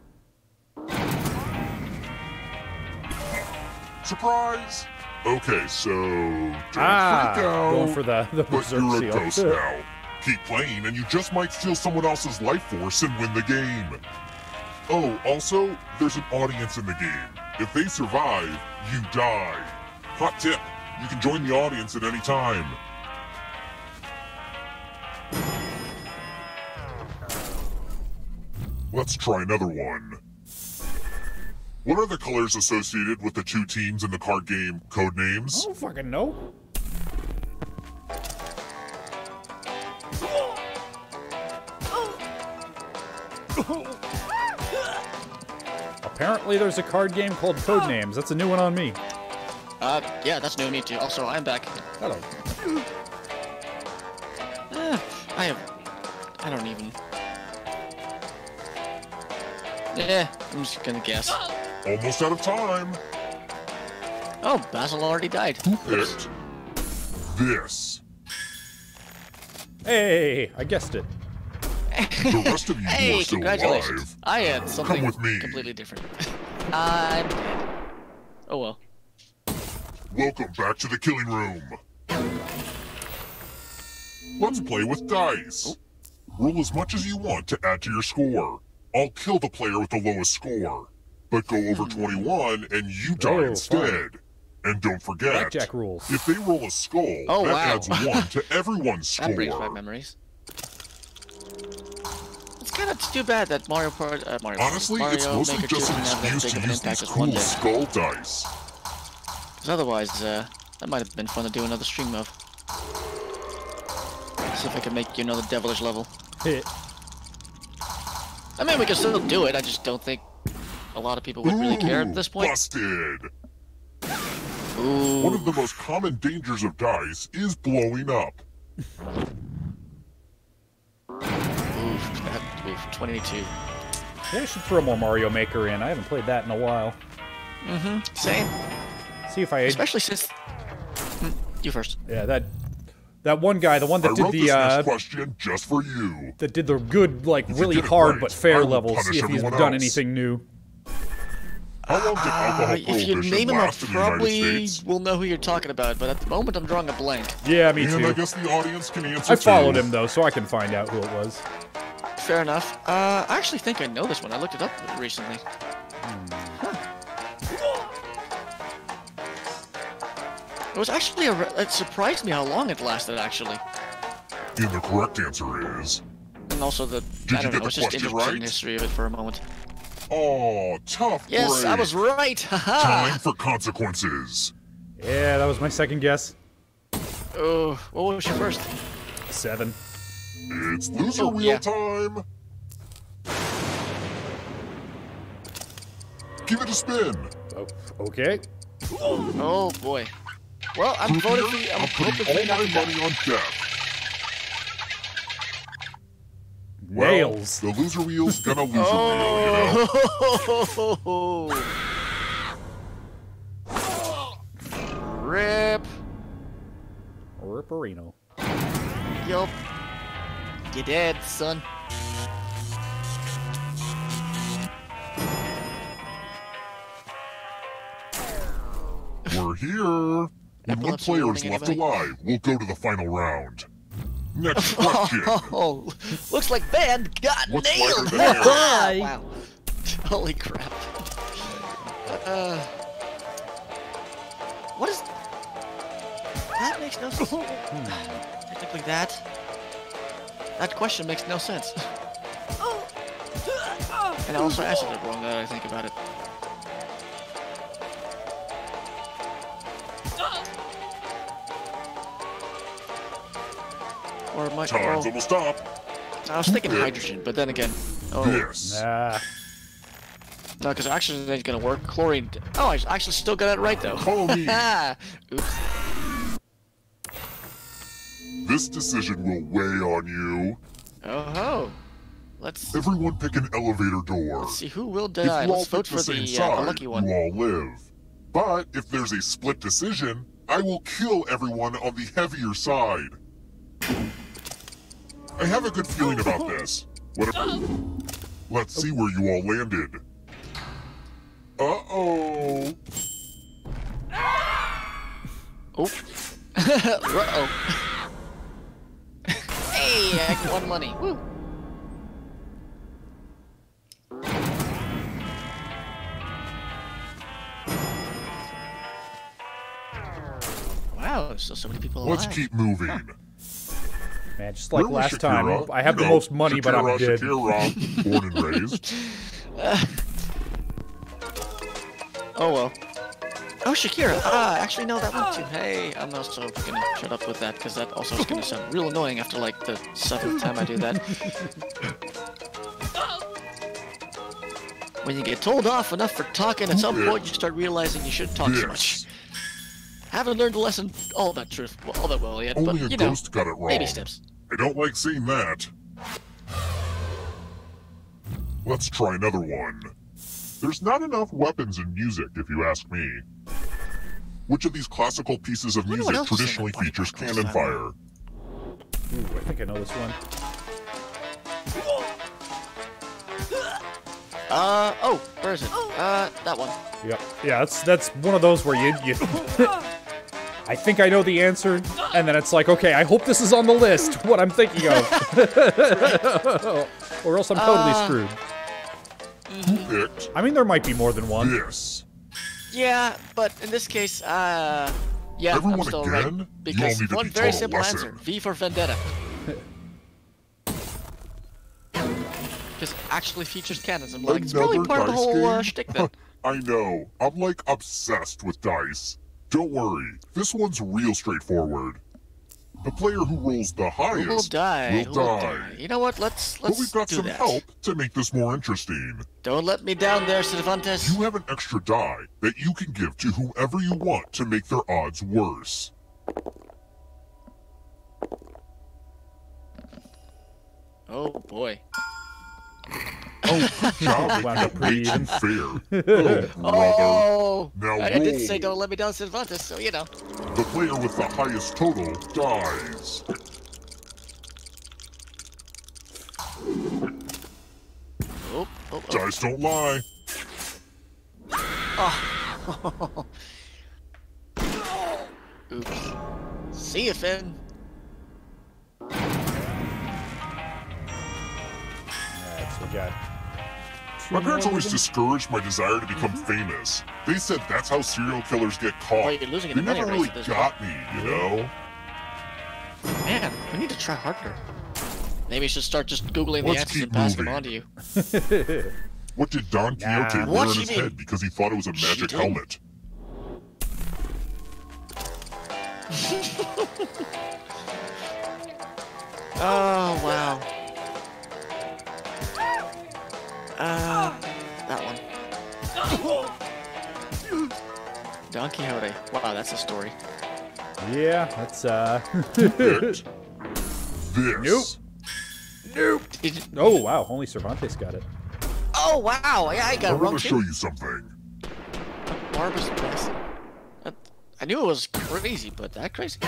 Surprise! Okay, so don't Ah, freak out. going for the the But you're a seal. ghost now. Keep playing, and you just might steal someone else's life force and win the game. Oh, also, there's an audience in the game. If they survive, you die. Hot tip: you can join the audience at any time. Let's try another one. What are the colors associated with the two teams in the card game I Codenames? don't fucking know. [GASPS] Oh. Apparently, there's a card game called Codenames. That's a new one on me. Uh, yeah, that's new to me too. Also, I'm back. Hello. Eh, I have. I don't even. Yeah, I'm just gonna guess. Almost out of time. Oh, Basil already died. Who picked this? Hey, I guessed it. The rest of you Hey, are still congratulations. alive. I had something with me. completely different. I'm [LAUGHS] dead. Uh, oh well. Welcome back to the killing room. Let's play with dice. Roll as much as you want to add to your score. I'll kill the player with the lowest score. But go over hmm. 21 and you oh, die Oh, instead. And don't forget, Blackjack rules. if they roll a skull, Oh, that wow. adds one to everyone's [LAUGHS] score. That brings back score. memories. It's kind of too bad that Mario Part, uh, Mario, Honestly, Mario it's mostly Maker 2 just an didn't have that excuse to use these cool did. skull dice. 'Cause otherwise, uh, that might have been fun to do another stream of. See if I can make you another devilish level. Hit. I mean, we can still do it. I just don't think a lot of people would really care at this point. Busted! Ooh. One of the most common dangers of dice is blowing up. Oof, that, oof, 22. Yeah, I should throw more Mario Maker in. I haven't played that in a while. Mm-hmm. Same. See if I. Especially since. You first. Yeah, that that one guy, the one I that did wrote the this uh, next question just for you. that did the good, like you really hard right, but fair will levels. See if he's done else. anything new. How long did alcohol Uh, if you name him, I last in the United probably States? will know who you're talking about. But at the moment, I'm drawing a blank. Yeah, me And I too. guess the audience can answer I followed too. him though, so I can find out who it was. Fair enough. Uh, I actually think I know this one. I looked it up recently. Huh. It was actually a. re- It surprised me how long it lasted, actually, And the correct answer is... and also the. you I don't get know. the It's just question interesting right? history of it for a moment. Oh, tough Yes, I was right. [LAUGHS] Time for consequences. Yeah, that was my second guess. Oh, what was your first? Seven. It's loser Oh, wheel yeah. time. Give it a spin. Oh, okay. Oh boy. Well, I'm Group voting here, for you. I'm I'm putting all my money on death. Well, the loser wheel's gonna [LAUGHS] lose a wheel, you know? Oh. [LAUGHS] Rip. Ripperino. Yup. You dead, son. We're here. When one player is left anybody? alive, we'll go to the final round. Next [LAUGHS] question. Oh, looks like Ben got What's nailed. than air? wow. Holy crap. Uh, what is? That makes no sense. Technically, that. That question makes no sense. and I also answered it wrong. Now that I think about it. Or it might. Time's oh, almost up. I was thinking hydrogen, but then again. Oh, This. Ah, no, because oxygen ain't gonna work. Chlorine. Oh, I actually still got it right though. Follow me. [LAUGHS] Oops. This decision will weigh on you. Oh ho. Let's Everyone pick an elevator door. see who will If die. you all Let's pick vote the for same the, side, uh, the lucky one. you all live. But if there's a split decision, I will kill everyone on the heavier side. I have a good feeling about this. Whatever. Oh. Let's see where you all landed. Uh-oh. Ah! Oh. [LAUGHS] Uh-oh. [LAUGHS] hey, I won money. Woo. Wow, there's still so many people alive. Let's keep moving. Man, just like Really, last Shakira? time, I have You the know, most money, but I'm Shakira, dead. Shakira, born and raised. [LAUGHS] Oh well. Oh, Shakira. Ah, actually, no, that one too. [GASPS] Hey, I'm also gonna shut up with that because that also is gonna sound real annoying after like the seventh time I do that. [LAUGHS] when you get told off enough for talking, at some point you start realizing you shouldn't talk so much. Yes. Haven't learned the lesson all that truth, well, all that well yet, Only but a you know, ghost got it wrong. baby steps. I don't like seeing that. Let's try another one. There's not enough weapons in music, if you ask me. Which of these classical pieces of music else is in traditionally features cannon fire? Ooh, I think I know this one. Uh, oh, where is it? Uh, that one. Yep. Yeah, that's that's one of those where you you. [LAUGHS] [LAUGHS] I think I know the answer, and then it's like, okay, I hope this is on the list. What I'm thinking of, [LAUGHS] or else I'm totally Uh, screwed. Who picked I mean, there might be more than one. Yes. Yeah, but in this case, uh, yeah, Everyone I'm still again? right. You all Because need one be very simple lesson. answer: V for Vendetta. [LAUGHS] Because actually features cannons. I'm like, it's probably Another part of the whole uh, game? shtick then. [LAUGHS] I know. I'm like obsessed with dice. Don't worry. This one's real straightforward. The player who rolls the highest will die? will die. die? You know what? Let's let's But we've got some that. help to make this more interesting. Don't let me down there, Cervantes. You have an extra die that you can give to whoever you want to make their odds worse. Oh boy. Oh, [LAUGHS] good job Wound making up it pretty way fair. Oh, brother. Oh! Now I, I did say don't let me down, Cervantes. So you know. The player with the highest total dies. Oh, oh, oh. Dice don't lie. Ah. [LAUGHS] Oops. See you, Finn. Alright, so we got. two My parents always discouraged my desire to become mm-hmm. famous. They said that's how serial killers get caught. Well, you're losing they never really at this got me, you know? Man, we need to try harder. Maybe you should start just googling the Let's answers and pass them on to you. [LAUGHS] What did Don Nah. Quixote What wear on his mean? head because he thought it was a magic Cheating? helmet? [LAUGHS] Oh wow. Uh, that one. Don Quixote. Wow, that's a story. Yeah, that's uh. [LAUGHS] Picked this. Nope. Nope. You... oh wow, only Cervantes got it. Oh wow, yeah, I got I it wrong want to show you something. Barber's best. That- I knew it was crazy, but that crazy?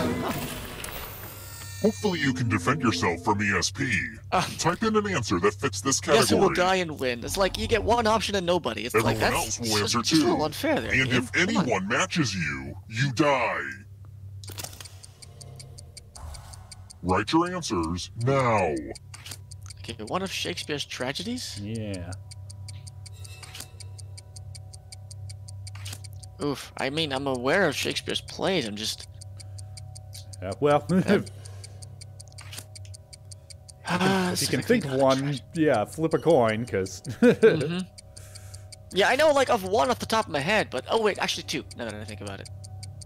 Huh. Hopefully you can defend yourself from ESP. Ah. Type in an answer that fits this category. Guess who will die and win? It's like you get one option and nobody. It's like Everyone that's else will it's answer just, just a too. little unfair there. And Ian. if Come on. anyone matches you, you die. Write your answers now. Okay, one of Shakespeare's tragedies? Yeah. Oof. I mean, I'm aware of Shakespeare's plays. I'm just. [LAUGHS] Uh, well, Ah, if you can think of one, yeah, flip a coin, because. [LAUGHS] hmm Yeah, I know like of one off the top of my head, but oh wait, actually two. Now that I think about it.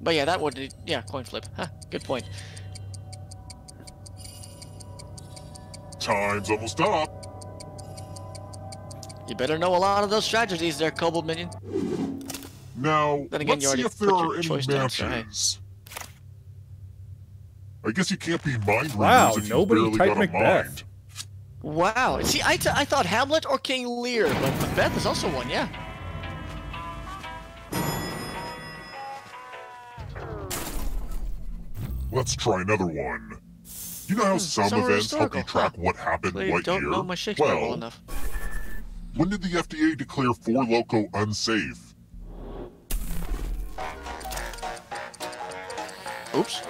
But yeah, that would yeah, coin flip. Huh, good point. Time's almost up. You better know a lot of those strategies there, Kobold Minion. Now, Then again, let's you see if there put are your any choice down, so hey. matches. I guess you can't be mind readers Wow, if nobody you've barely got a Macbeth. mind. Wow. See, I, t- I thought Hamlet or King Lear, but Macbeth is also one, yeah. Let's try another one. You know how hmm, some some events help you track huh? what happened Clearly what don't year? know my Shakespeare well, well, enough. when did the FDA declare Four Loco unsafe? Oops.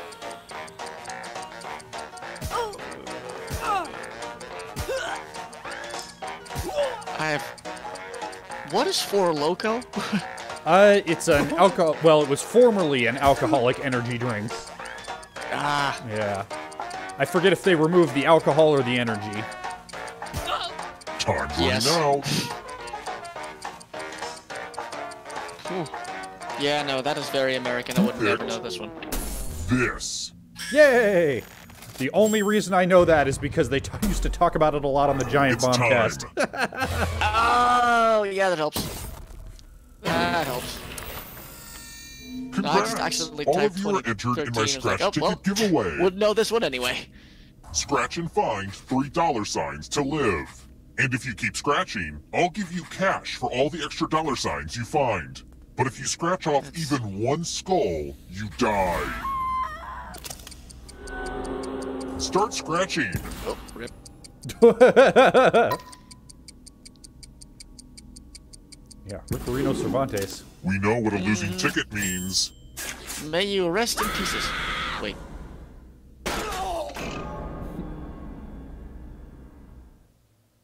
I have. What is Four Loco? [LAUGHS] Uh, it's an alcohol. Well, it was formerly an alcoholic energy drink. ah, Yeah. I forget if they removed the alcohol or the energy. [GASPS] Time's Yes. running out. Yeah, no, that is very American. I would never know this one. This. Yay! The only reason I know that is because they t- [LAUGHS] used to talk about it a lot on the Giant It's Bomb time. cast. [LAUGHS] Oh, yeah, that helps. That helps. Congrats! accidentally All of you are entered in my scratch like, oh, ticket well, giveaway. Would know this one anyway. Scratch and find three dollar signs to live. And if you keep scratching, I'll give you cash for all the extra dollar signs you find. But if you scratch off even one skull, you die. Start scratching. Oh, rip. [LAUGHS] Yeah, Riccarino Cervantes. We know what a losing ticket means. May you rest in pieces. Wait.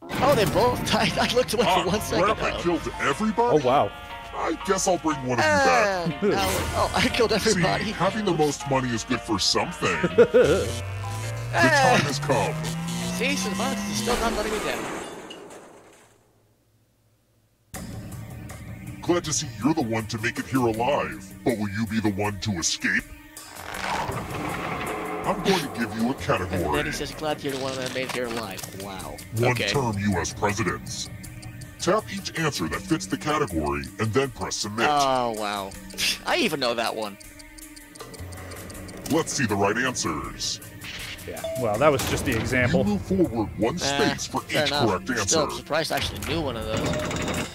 Oh, they both died. I looked away Ah, for one second. crap, I Oh. killed everybody? Oh wow. I guess I'll bring one of you Ah, back. no. Oh, I killed everybody. See, having the most money is good for something. [LAUGHS] the eh. time has come. See, Savant is still not letting me down. Glad to see you're the one to make it here alive. But will you be the one to escape? I'm going to give you a [LAUGHS] And category. then he says, glad you're the one that made it here alive. Wow. One okay. term U.S. presidents. Tap each answer that fits the category and then press submit. Oh, wow. I even know that one. Let's see the right answers. Yeah. Well, that was just the example. You example. move forward one space for each enough. correct answer. Still, I'm surprised I actually knew one of those.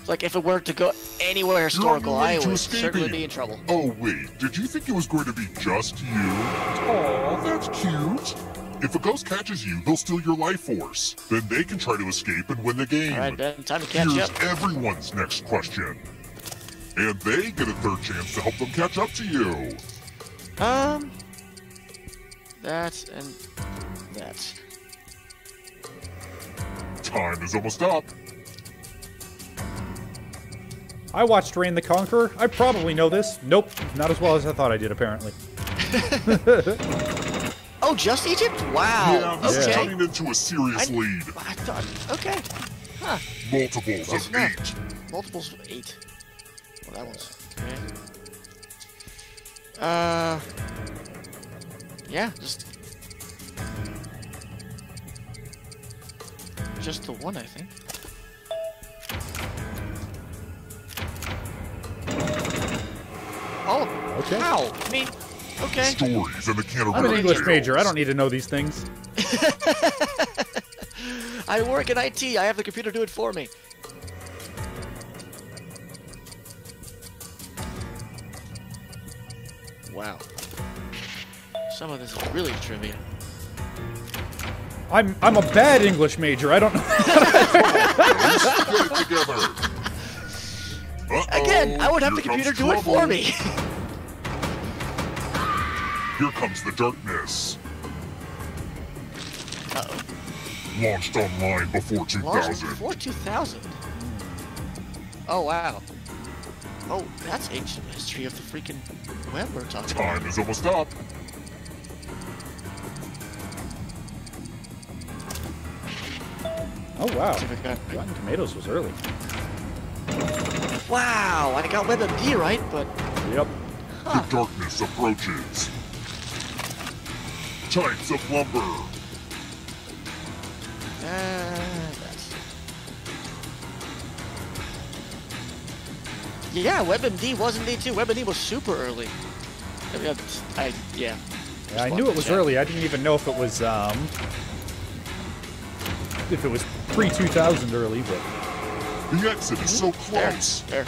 It's like if it were to go anywhere You're historical, I would certainly be in trouble. Oh wait, did you think it was going to be just you? Aw, that's cute. If a ghost catches you, they'll steal your life force. Then they can try to escape and win the game. All right, Ben, time to catch Here's up. everyone's next question. And they get a third chance to help them catch up to you. Um, that and that. Time is almost up. I watched Reign the Conqueror. I probably know this. Nope, not as well as I thought I did, apparently. [LAUGHS] Oh, just Egypt? Wow. yeah, this is turning into a serious I- lead. I thought. Okay. Huh. Multiples Close of enough. eight. Multiples of eight. Well, that one's okay. Uh. Yeah, just. Just the one, I think. Oh. Okay. Wow. I mean, okay. Stories and the I'm an Canterbury English Tales. major. I don't need to know these things. [LAUGHS] I work in IT. I have the computer do it for me. Wow. Some of this is really trivia. I'm I'm a bad English major. I don't know. Get it together. Uh-oh, Again, I would have here the computer comes do it for me. Here comes the darkness. Uh-oh. Launched online before 2000. Launched before 2000. Oh, wow. Oh, that's ancient history of the freaking web we're talking about. Time is almost up. Oh wow. See if I got- Rotten Tomatoes was early. Wow, I got WebMD right, but Yep. Huh. The darkness approaches. Types of lumber. Uh. Yeah, WebMD was indeed too. WebMD was super early. I, I yeah. Yeah, I knew it was to check. early. I didn't even know if it was um if it was pre 2000 early, but The exit is so There, close. there.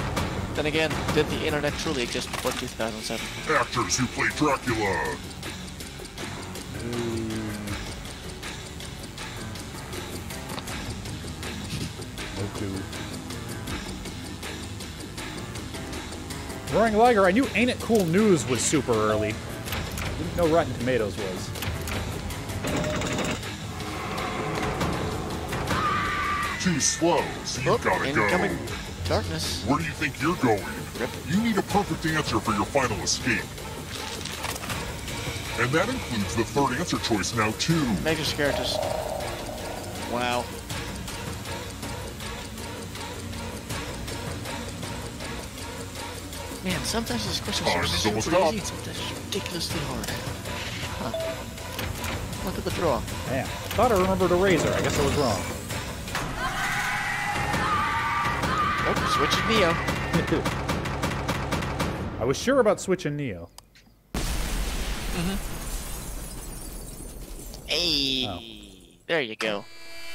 Then again, did the internet truly exist before 2007? Actors who play Dracula. Roaring Liger, I knew Ain't It Cool News was super early. Didn't know Rotten Tomatoes was. Too slow, so you Oh, gotta incoming go. darkness. Where do you think you're going? Rip. You need a perfect answer for your final escape. And that includes the third answer choice now, too. Matrix characters. Wow. Man, sometimes these questions Time are oh, is super almost easy, up. sometimes ridiculously hard. Huh. Look at the draw. Man, thought I remembered a razor. I guess I was wrong. Switching Neo. I was sure about switching Neo. Mhm. Hey, Oh. there you go.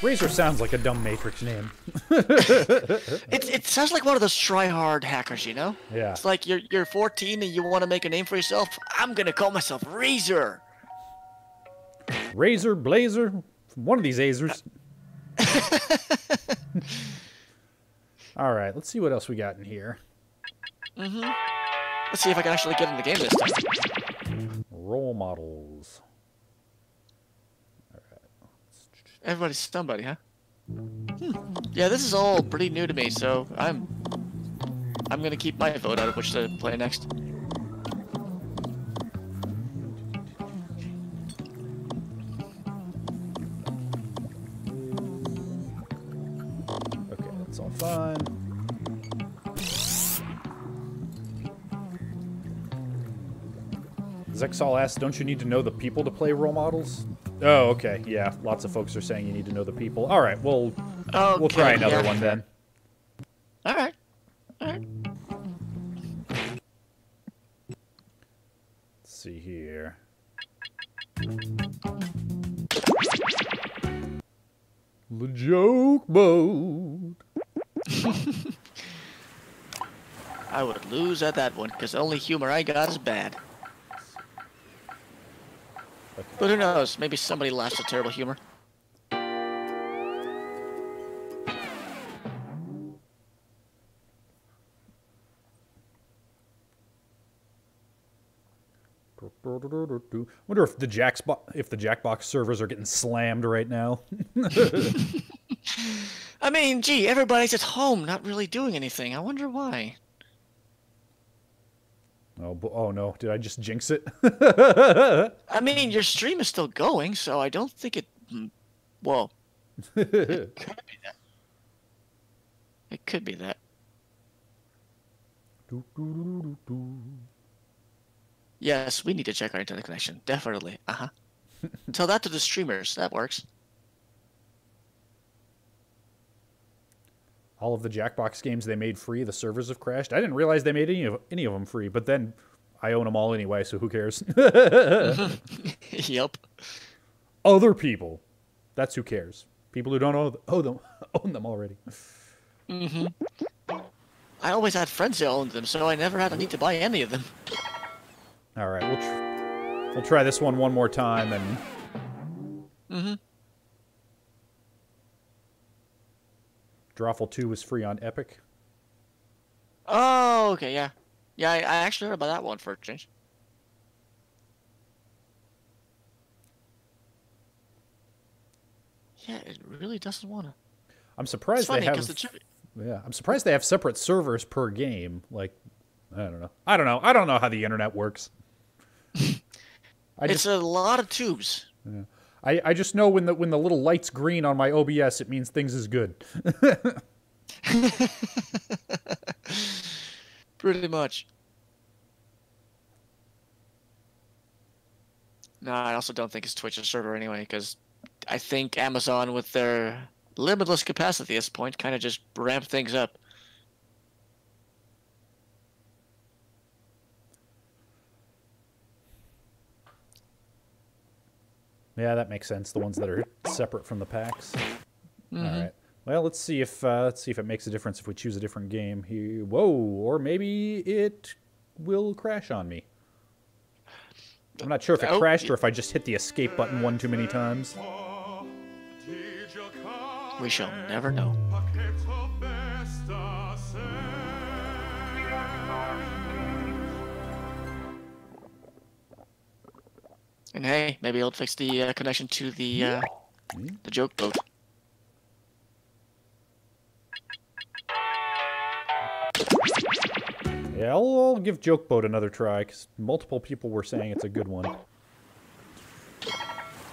Razor sounds like a dumb Matrix name. [LAUGHS] [LAUGHS] It, it sounds like one of those try-hard hackers, you know? Yeah. It's like you're you're 14 and you want to make a name for yourself. I'm gonna call myself Razor. Razor, Blazer, one of these Azers. [LAUGHS] All right, let's see what else we got in here. Let's see if I can actually get in the game this time. Role models. Everybody's somebody, huh? Hmm. Yeah, this is all pretty new to me, so I'm I'm gonna keep my vote out of which to play next. Zexal asks, don't you need to know the people to play role models? Oh, okay. Yeah, lots of folks are saying you need to know the people. All right, we'll we'll try another yeah. one then. All right. All right. Let's see here. The joke boat. [LAUGHS] I would lose at that one because the only humor I got is bad. But who knows? Maybe somebody laughs at terrible humor. Wonder if the Jackbox if the Jackbox servers are getting slammed right now. [LAUGHS] I mean, gee, everybody's at home, not really doing anything. I wonder why. Oh, oh no! Did I just jinx it? [LAUGHS] I mean, your stream is still going, so I don't think it. mm, Well, it [LAUGHS] could be that. It could be that. Yes, we need to check our internet connection. Definitely. Uh huh. [LAUGHS] Tell that to the streamers. That works. All of the Jackbox games they made free, the servers have crashed. I didn't realize they made any of any of them free, but then I own them all anyway, so who cares? [LAUGHS] yep. Other people, that's who cares. People who don't own, own them [LAUGHS] own them already. I always had friends who owned them, so I never had a need to buy any of them. All right, we'll tr- we'll try this one one more time and. Mm-hmm. Drawful 2 was free on Epic. Oh, okay, yeah. Yeah, I, I actually heard about that one for a change. Yeah, it really doesn't want to. I'm It's surprised funny they have. the Yeah, I'm surprised they have separate servers per game. Like, I don't know. I don't know. I don't know how the internet works. [LAUGHS] I it's just, a lot of tubes. I, I just know when the when the little light's green on my OBS, it means things is good. [LAUGHS] Pretty much. No, I also don't think it's Twitch's server anyway, because I think Amazon, with their limitless capacity at this point, kind of just ramped things up. Yeah, that makes sense. The ones that are separate from the packs. All right. Well, let's see if uh, let's see if it makes a difference if we choose a different game here. Whoa, or maybe it will crash on me. I'm not sure if it Oh, crashed or if I just hit the escape button one too many times. We shall never know. And hey, maybe it'll fix the uh, connection to the uh, the joke boat. Yeah, I'll, I'll give Jokeboat another try because multiple people were saying it's a good one.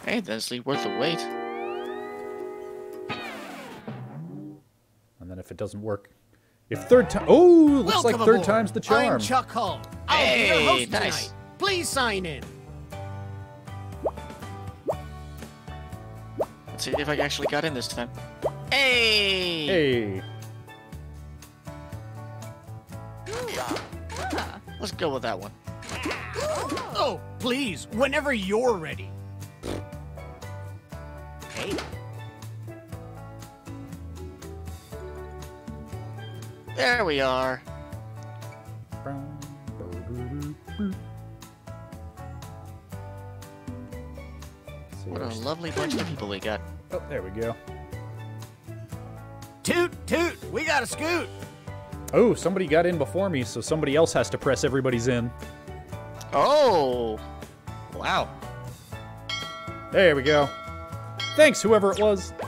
Hey, that's worth the wait. And then if it doesn't work, if third time, oh, looks Welcome like third aboard. time's the charm. I'm Chuck Hull. I'll be your host nice. tonight. Please sign in. Let's see if I actually got in this time. Hey! Hey, Let's go with that one. Oh, please, whenever you're ready. Hey, There we are. What a lovely bunch of people we got. Oh, there we go. toot toot, we got a scoot. Oh, somebody got in before me, so somebody else has to press everybody's in. Oh! Wow. There we go. Thanks, whoever it was. [LAUGHS]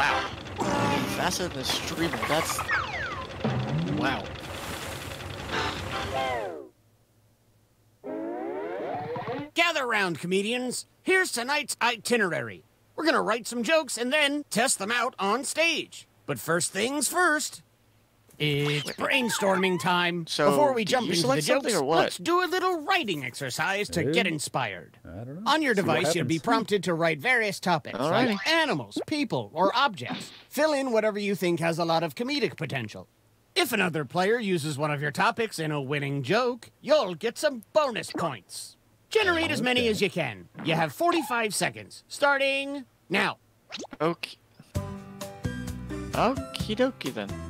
Wow. Faster than a streamer. That's. Wow. Gather round, comedians. Here's tonight's itinerary. We're gonna write some jokes and then test them out on stage. But first things first. It's brainstorming time. So, Before we jump into the select jokes, or what? let's do a little writing exercise to get inspired. I don't know. On your See what device, you'll be prompted to write various topics Alrighty. like animals, people, or objects. Fill in whatever you think has a lot of comedic potential. If another player uses one of your topics in a winning joke, you'll get some bonus points. Generate as many as you can. You have 45 seconds, starting now. Okay. Okie dokie then.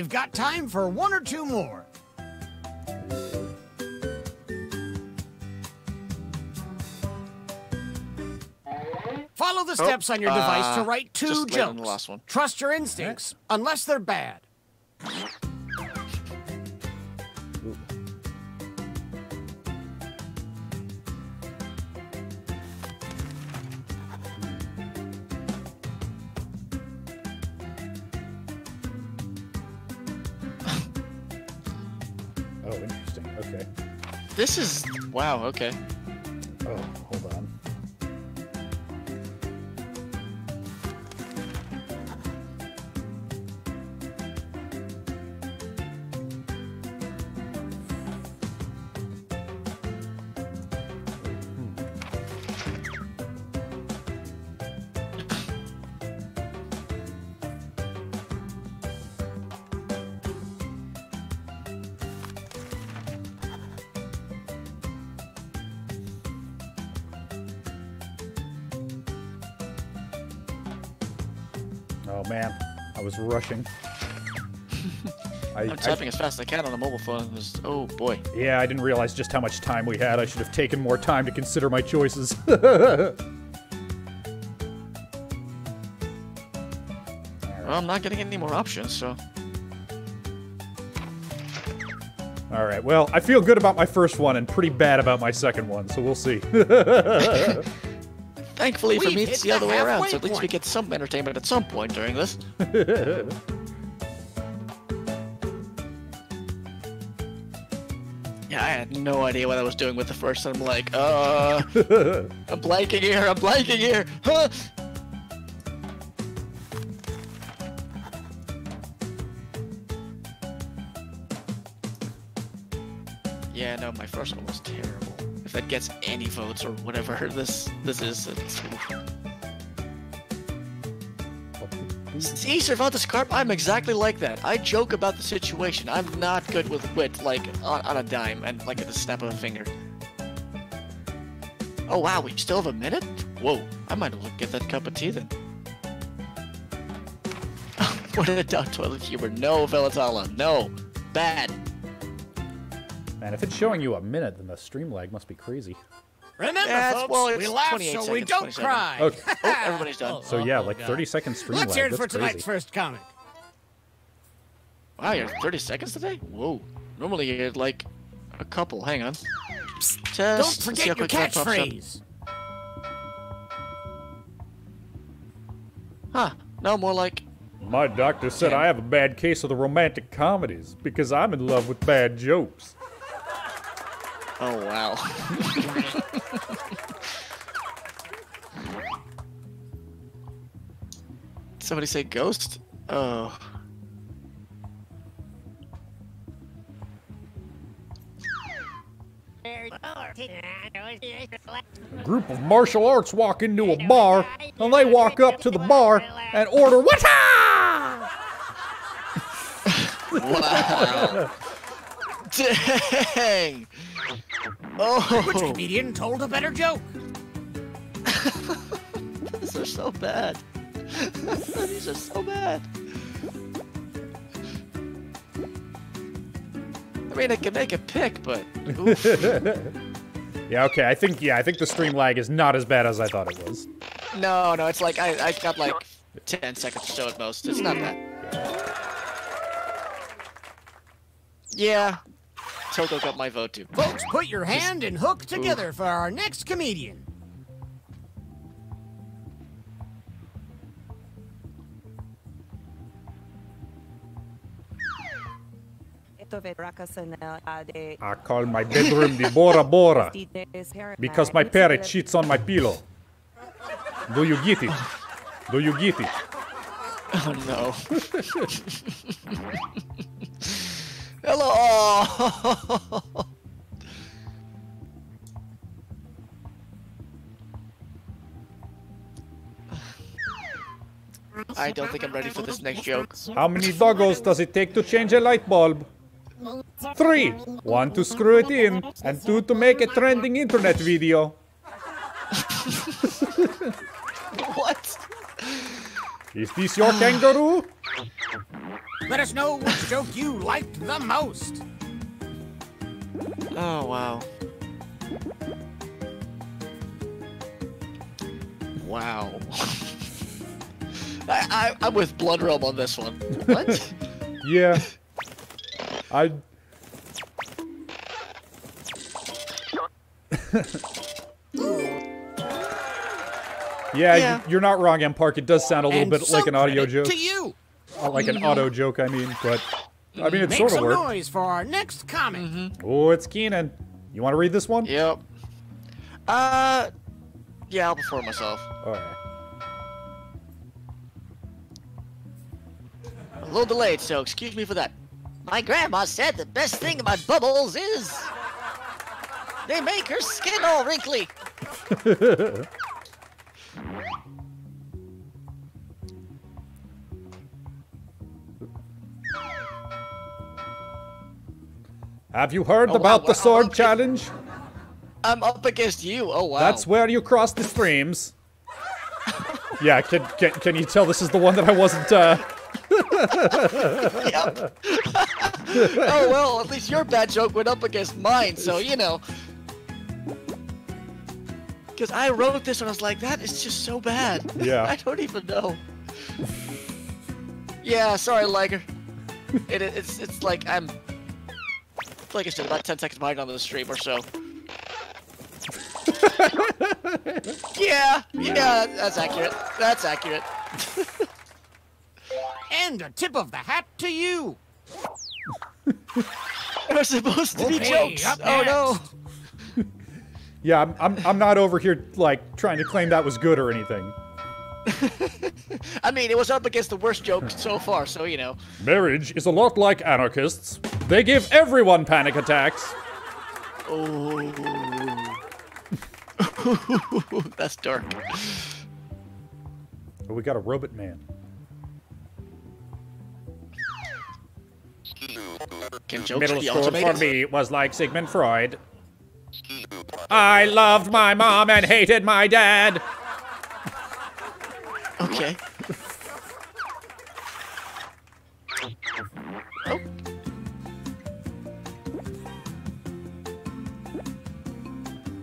You've got time for one or two more. Follow the steps on your device to uh, write two jokes. the last one. Trust your instincts, unless they're bad. This is. Wow, okay. Rushing. [LAUGHS] I, I'm I- typing as fast as I can on a mobile phone. Just, oh boy. yeah, I didn't realize just how much time we had. I should have taken more time to consider my choices. [LAUGHS] Well, I'm not getting any more options, so. All right. Well, I feel good about my first one and pretty bad about my second one, so we'll see. [LAUGHS] Thankfully for We've me, it's the the other way around, halfway so at least we get some entertainment at some point during this. [LAUGHS] Yeah, I had no idea what I was doing with the first, and I'm like, uh, [LAUGHS] I'm blanking here, I'm blanking here, huh? Yeah, no, my first one was terrible. If that gets any votes or whatever [LAUGHS] this this is, See, Cervantes Carp, I'm exactly like that. I joke about the situation. I'm not good with wit, like, on, on a dime, and like at the snap of a finger. Oh wow, we still have a minute? Whoa, I might as well get that cup of tea then. [LAUGHS] what a down toilet humor. No, Velatala, no. Bad. Man, if it's showing you a minute, then the stream lag must be crazy. Remember, Yeah, folks, well, we laugh 28 so we don't cry. Okay. [LAUGHS] Oh, everybody's done. Oh, so yeah, oh, like 30 second stream Let's lag. hear it That's for tonight's first comic. Wow, you're 30 seconds today? Whoa. Normally you get like a couple. Hang on. Test. Don't forget your quick that pops up. catchphrase. Huh. No, more like. My doctor said I have a bad case of the romantic comedies because I'm in love with bad jokes. Oh, wow. Somebody say ghost? Oh. A group of martial arts walk into a bar, and they walk up to the bar and order Wata! [LAUGHS] Wow. [LAUGHS] Dang. Which Oh, comedian told a better joke? [LAUGHS] these are so bad. [LAUGHS] these are so bad. I mean, I can make a pick, but. [LAUGHS] Yeah, okay, I think yeah, I think the stream lag is not as bad as I thought it was. no, no, it's like I, I got like 10 seconds to show at most. It's not bad. Yeah, Toko got my vote too. Folks, put your hand and hook together for our next comedian. I call my bedroom the Bora Bora [LAUGHS] because my parrot cheats on my pillow. Do you get it? Do you get it? Oh no. [LAUGHS] Hello. Oh. [LAUGHS] I don't think I'm ready for this next joke. How many doggos does it take to change a light bulb? Three. One to screw it in, and two to make a trending internet video. [LAUGHS] What? Is this your kangaroo? Let us know which joke you liked the most. Oh wow. Wow. [LAUGHS] I, I I'm with Blood Realm on this one. What? [LAUGHS] Yeah. I. [LAUGHS] yeah, Yeah. y- you're not wrong, M Park. It does sound a little And bit like some an audio credit joke, To you. Uh, like an auto joke. I mean, but I mean, it Make sort of some noise for our next comic. Oh, it's Keenan. You want to read this one? Yep. Uh, yeah, I'll perform myself. All right. A little delayed, so excuse me for that. My grandma said the best thing about bubbles is they make her skin all wrinkly. [LAUGHS] Have you heard Oh, about wow, the sword okay. challenge? I'm up against you. Oh wow. That's where you cross the streams. [LAUGHS] yeah, can, can can you tell this is the one that I wasn't? uh... [LAUGHS] Yep. [LAUGHS] oh well, at least your bad joke went up against mine, so you know. Because I wrote this and I was like, that is just so bad. Yeah. I don't even know. yeah, sorry, Liger. It, it's it's like I'm, like I said, about 10 seconds behind on the stream or so. [LAUGHS] yeah, yeah, that's accurate. That's accurate. [LAUGHS] And a tip of the hat to you. [LAUGHS] They're supposed to be jokes. Oh no. Yeah, I'm, I'm I'm not over here like trying to claim that was good or anything. [LAUGHS] I mean, it was up against the worst joke so far, so you know. Marriage is a lot like anarchists. They give everyone panic attacks. Oh. [LAUGHS] That's dark. Oh, we got a robot man. Middle school for me was like Sigmund Freud. I loved my mom and hated my dad. Okay. Oh,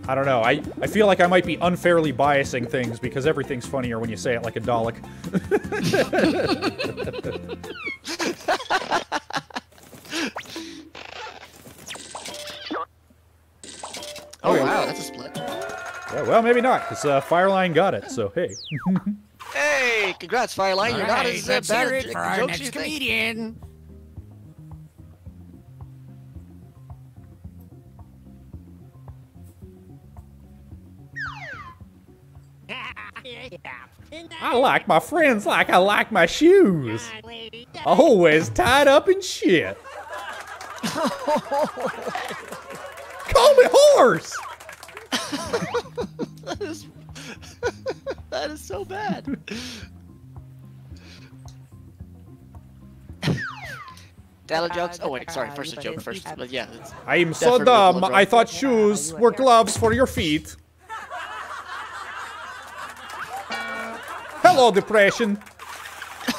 I don't know. I, I feel like I might be unfairly biasing things because everything's funnier when you say it like a Dalek. oh wow, that's a split. Yeah, well, maybe not, because uh, Fireline got it, so hey. [LAUGHS] Hey, congrats, Fireline. You're All not right, as uh, bad hear at for our jokes as you next think. comedian. I like my friends like I like my shoes. Always tied up in shit. [LAUGHS] Call me horse! That is, [LAUGHS] that is so bad. [LAUGHS] Dad jokes. Oh wait, sorry. First a joke first. But yeah, it's, I am so dumb, I thought shoes were gloves for your feet. Hello, depression.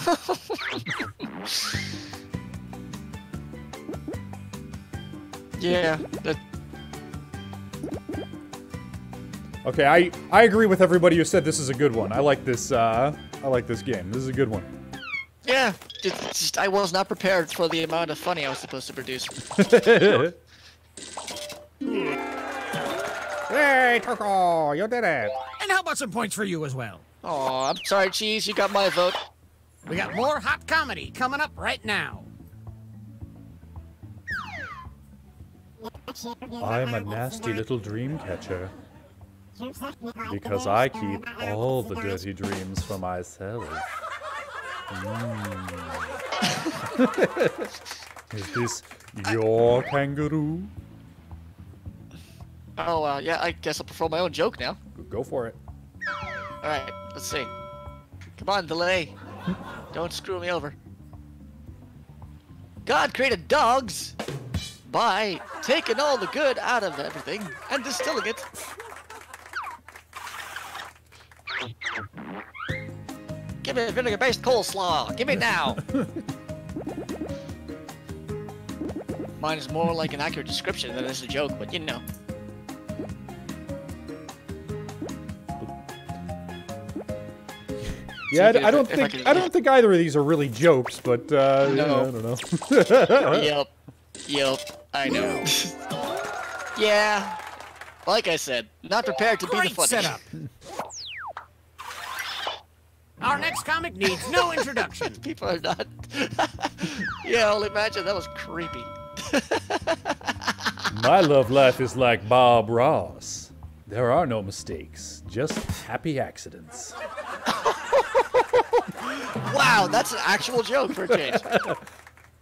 [LAUGHS] yeah. That, Okay, I, I agree with everybody who said this is a good one. I like this, uh, I like this game. This is a good one. yeah. Just I was not prepared for the amount of funny I was supposed to produce. [LAUGHS] Hey, Turco, you did it. And how about some points for you as well? Oh, I'm sorry, Cheese. You got my vote. We got more hot comedy coming up right now. I'm a nasty little dream catcher. Because I keep all the dirty dreams for myself. Mm. Is this your kangaroo? Oh, uh, yeah. I guess I'll perform my own joke now. Go for it. All right. Let's see. Come on, delay. Don't screw me over. God created dogs by taking all the good out of everything and distilling it. Give me a vinegar-based coleslaw. Give me it now. [LAUGHS] Mine is more like an accurate description than it is a joke, but you know. [LAUGHS] Yeah, I, I don't I- if I think I don't think either of these are really jokes, but uh, yeah, I don't know. [LAUGHS] yep. Yep. I know. yeah. Like I said, not prepared to be the Great funny. setup. Our next comic needs no introduction. [LAUGHS] People are not. [LAUGHS] yeah, I'll imagine that was creepy. [LAUGHS] My love life is like Bob Ross. There are no mistakes, just happy accidents. Wow, that's an actual joke for a change.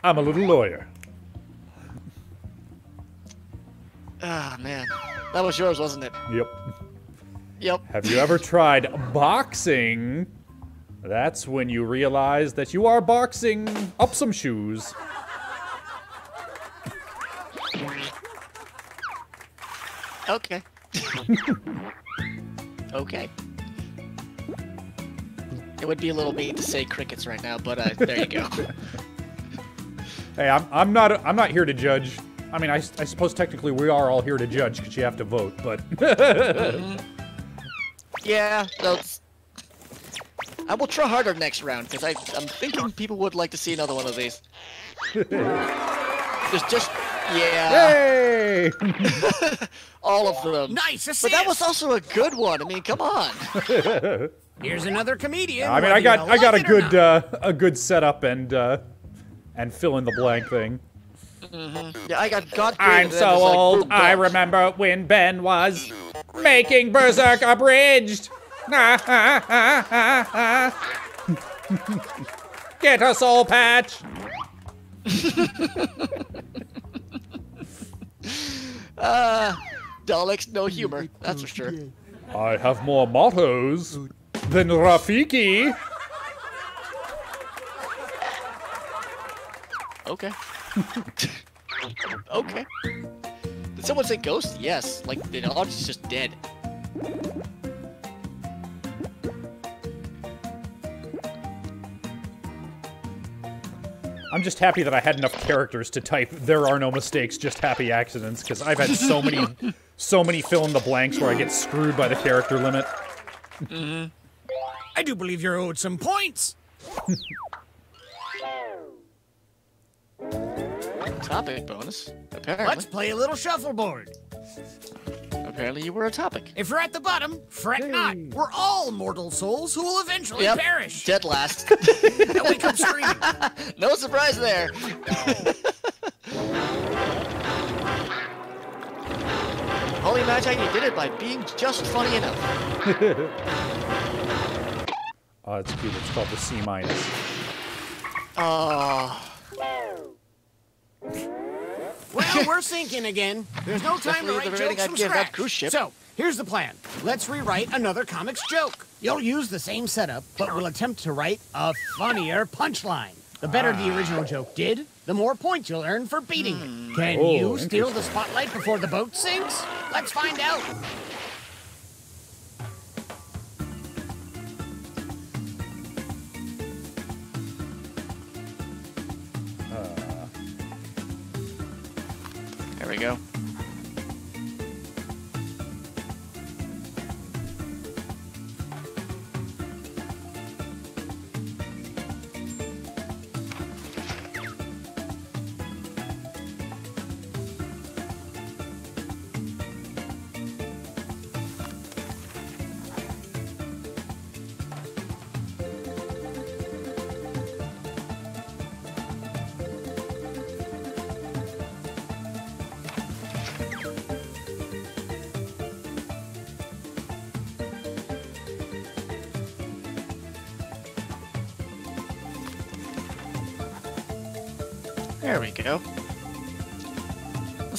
I'm a little lawyer. Ah, man. That was yours, wasn't it? Yep. Yep. Have you ever tried boxing? That's when you realize that you are boxing up some shoes. Okay. [LAUGHS] okay. It would be a little mean to say crickets right now, but uh, there you go. [LAUGHS] Hey, I'm, I'm not I'm not here to judge. I mean, I, I suppose technically we are all here to judge because you have to vote, but [LAUGHS] Yeah, that's. I will try harder next round because I'm thinking people would like to see another one of these. [LAUGHS] There's just, yeah, hey! [LAUGHS] all of them. Nice assist. But that was also a good one. I mean, come on. [LAUGHS] Here's another comedian. I mean, I got I got a like it or good uh, a good setup and uh, and fill in the blank thing. Yeah, I got God. I'm so them as, like, old. boom, I remember when Ben was making Berserk abridged. [LAUGHS] Get a soul patch. [LAUGHS] Uh, Daleks, no humor. That's for sure. I have more mottos than Rafiki. Okay. [LAUGHS] Okay. Did someone say ghost? Yes. Like the audience is just dead. I'm just happy that I had enough characters to type "There are no mistakes, just happy accidents" because I've had so many, [LAUGHS] so many fill in the blanks where I get screwed by the character limit. Mm-hmm. I do believe you're owed some points. [LAUGHS] Topic bonus. Apparently. Let's play a little shuffleboard. Apparently you were a topic. If you're at the bottom, fret not. We're all mortal souls who will eventually Yep. perish. Dead last. [LAUGHS] and we come screaming. [LAUGHS] no surprise there. [LAUGHS] Holy Magi, you did it by being just funny enough. Oh, it's cute. It's called the C minus. Oh, Well, [LAUGHS] we're sinking again. There's no time to write jokes from scratch. cruise ship. So, here's the plan. Let's rewrite another comics joke. You'll use the same setup, but we'll attempt to write a funnier punchline. The better the original joke did, the more points you'll earn for beating it. Can Oh, you steal the spotlight before the boat sinks? Let's find out. There we go.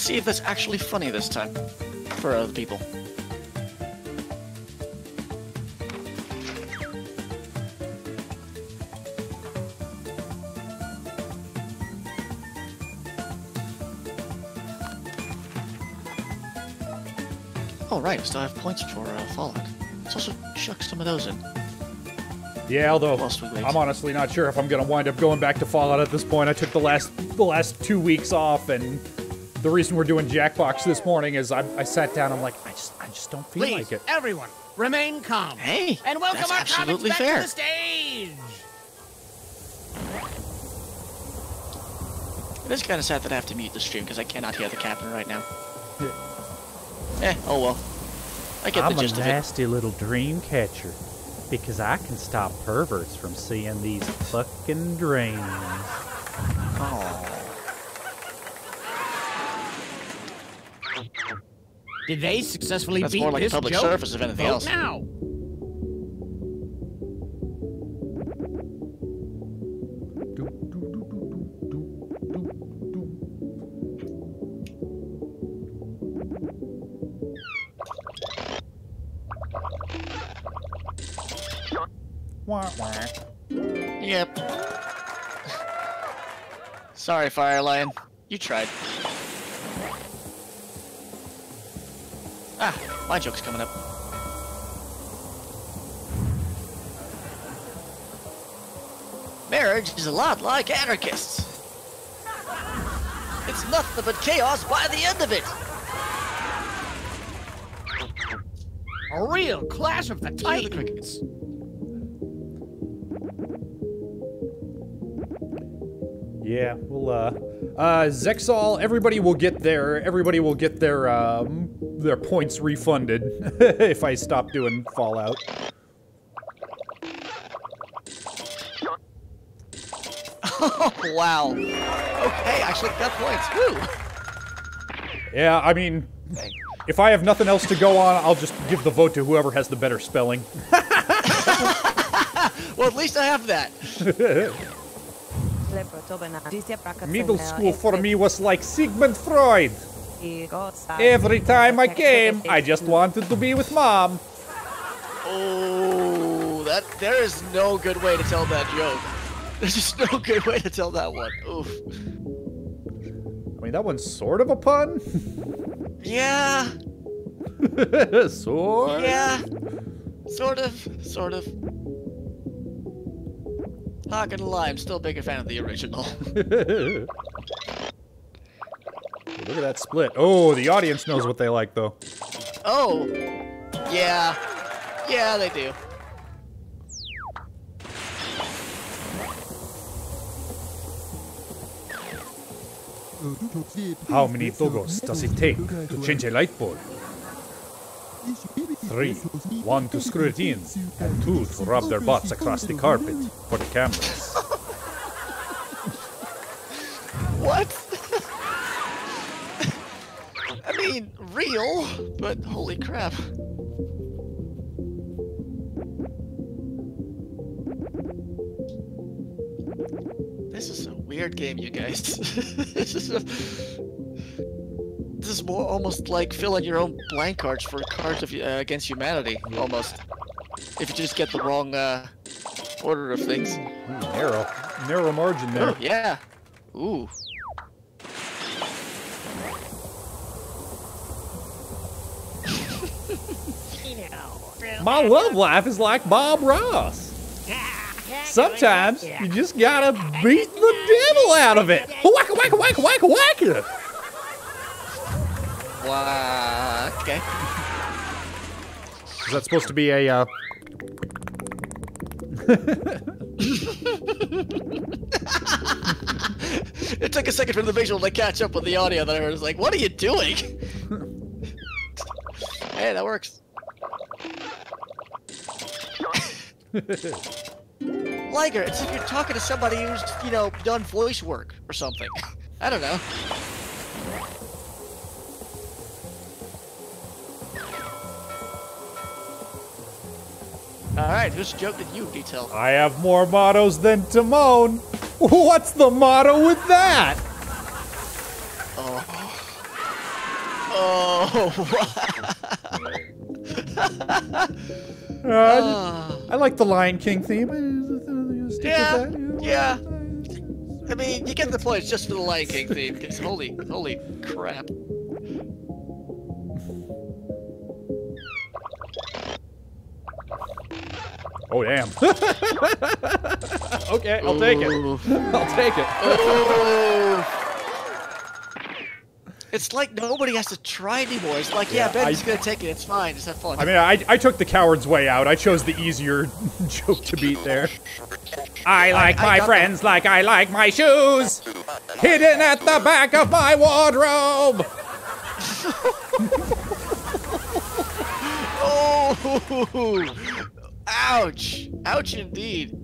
See if that's actually funny this time. For other people. Oh right, still have points for uh, Fallout. Let's also chuck some of those in. Yeah, although Whilst we wait. I'm honestly not sure if I'm gonna wind up going back to Fallout at this point. I took the last the last two weeks off, and the reason we're doing Jackbox this morning is I, I sat down. I'm like, I just I just don't feel Please, like it. everyone, remain calm. Hey, and welcome that's our absolutely back fair. to the stage. It is kind of sad that I have to mute the stream because I cannot hear the captain right now. Eh, oh well. I get I'm the a gist of it. I'm a nasty little dream catcher because I can stop perverts from seeing these fucking dreams. Did they successfully That's beat more like a this public joke? service if anything Vote else. now. Wah, wah. Yep. [LAUGHS] Sorry, Fire Lion. You tried. My joke's coming up. Marriage is a lot like anarchists. It's nothing but chaos by the end of it. A real clash of the Hear the titans. crickets. Yeah, well, uh, uh, Zexal, everybody will get their, everybody will get their, um, their points refunded [LAUGHS] if I stop doing Fallout. Oh, [LAUGHS] wow. Okay, actually got points. Woo. Yeah, I mean, if I have nothing else to go on, I'll just give the vote to whoever has the better spelling. [LAUGHS] Well, at least I have that. Middle school for me was like Sigmund Freud. Every time I came, I just wanted to be with mom. Oh, that there is no good way to tell that joke. [LAUGHS] There's just no good way to tell that one. Oof. I mean, that one's sort of a pun. Yeah, [LAUGHS] sort. yeah. Sort of, sort of. Not gonna lie, I'm still a bigger fan of the original. [LAUGHS] Look at that split. Oh, the audience knows what they like, though. Oh, yeah. Yeah, they do. How many doggos does it take to change a light bulb? Three. One to screw it in, and two to rub their butts across the carpet for the cameras. [LAUGHS] What? [LAUGHS] I mean, real, but holy crap. This is a weird game, you guys. [LAUGHS] this is a, this is more almost like filling your own blank cards for Cards of uh, Against Humanity, almost. If you just get the wrong uh, order of things. Ooh, narrow, narrow margin there. Yeah. Ooh. My [LAUGHS] love life is like Bob Ross. Sometimes you just gotta beat the devil out of it. Whack, whack, whack, whack, whack. Wow. Okay. Is that supposed to be a? Uh... It took a second for the visual to catch up with the audio that I heard. It's like, what are you doing? hey, that works. Liger, it's like you're talking to somebody who's, you know, done voice work or something. I don't know. Alright, whose joke did you detail? I have more mottos than Timon. What's the motto with that? Oh, [LAUGHS] Uh, uh, I like the Lion King theme. With Yeah, yeah. I mean, you get the point. It's just for the Lion King theme. Because holy, holy crap! Oh damn. okay, I'll take it. I'll take it. It's like nobody has to try anymore. It's like, yeah, Yeah, Ben's I- gonna take it. It's fine. Just have fun. I mean, I, I took the coward's way out. I chose the easier [LAUGHS] joke to beat there. I like I my got friends like I like my shoes, hidden at the back of my wardrobe. [LAUGHS] oh, ouch, ouch indeed.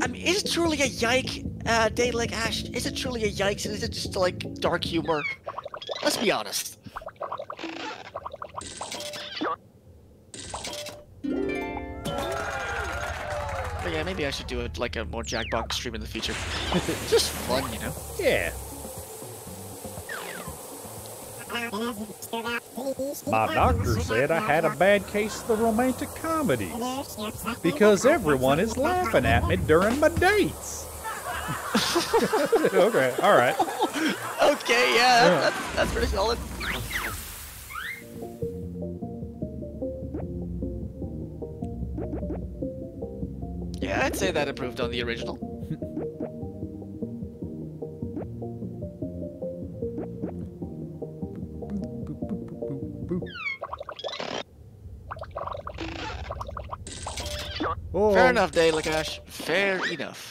I mean, is it truly a yike, uh, day like Ash? Is it truly a yikes? And is it just like dark humor? Let's be honest. But yeah, maybe I should do it like a more Jackbox stream in the future. [LAUGHS] just fun, you know. Yeah. My doctor said I had a bad case of the romantic comedies because everyone is laughing at me during my dates. [LAUGHS] okay, all right. Okay, yeah, that- That's, that's pretty solid. Yeah, I'd say that improved on the original. Oh, Fair enough, Daylakash. Fair enough.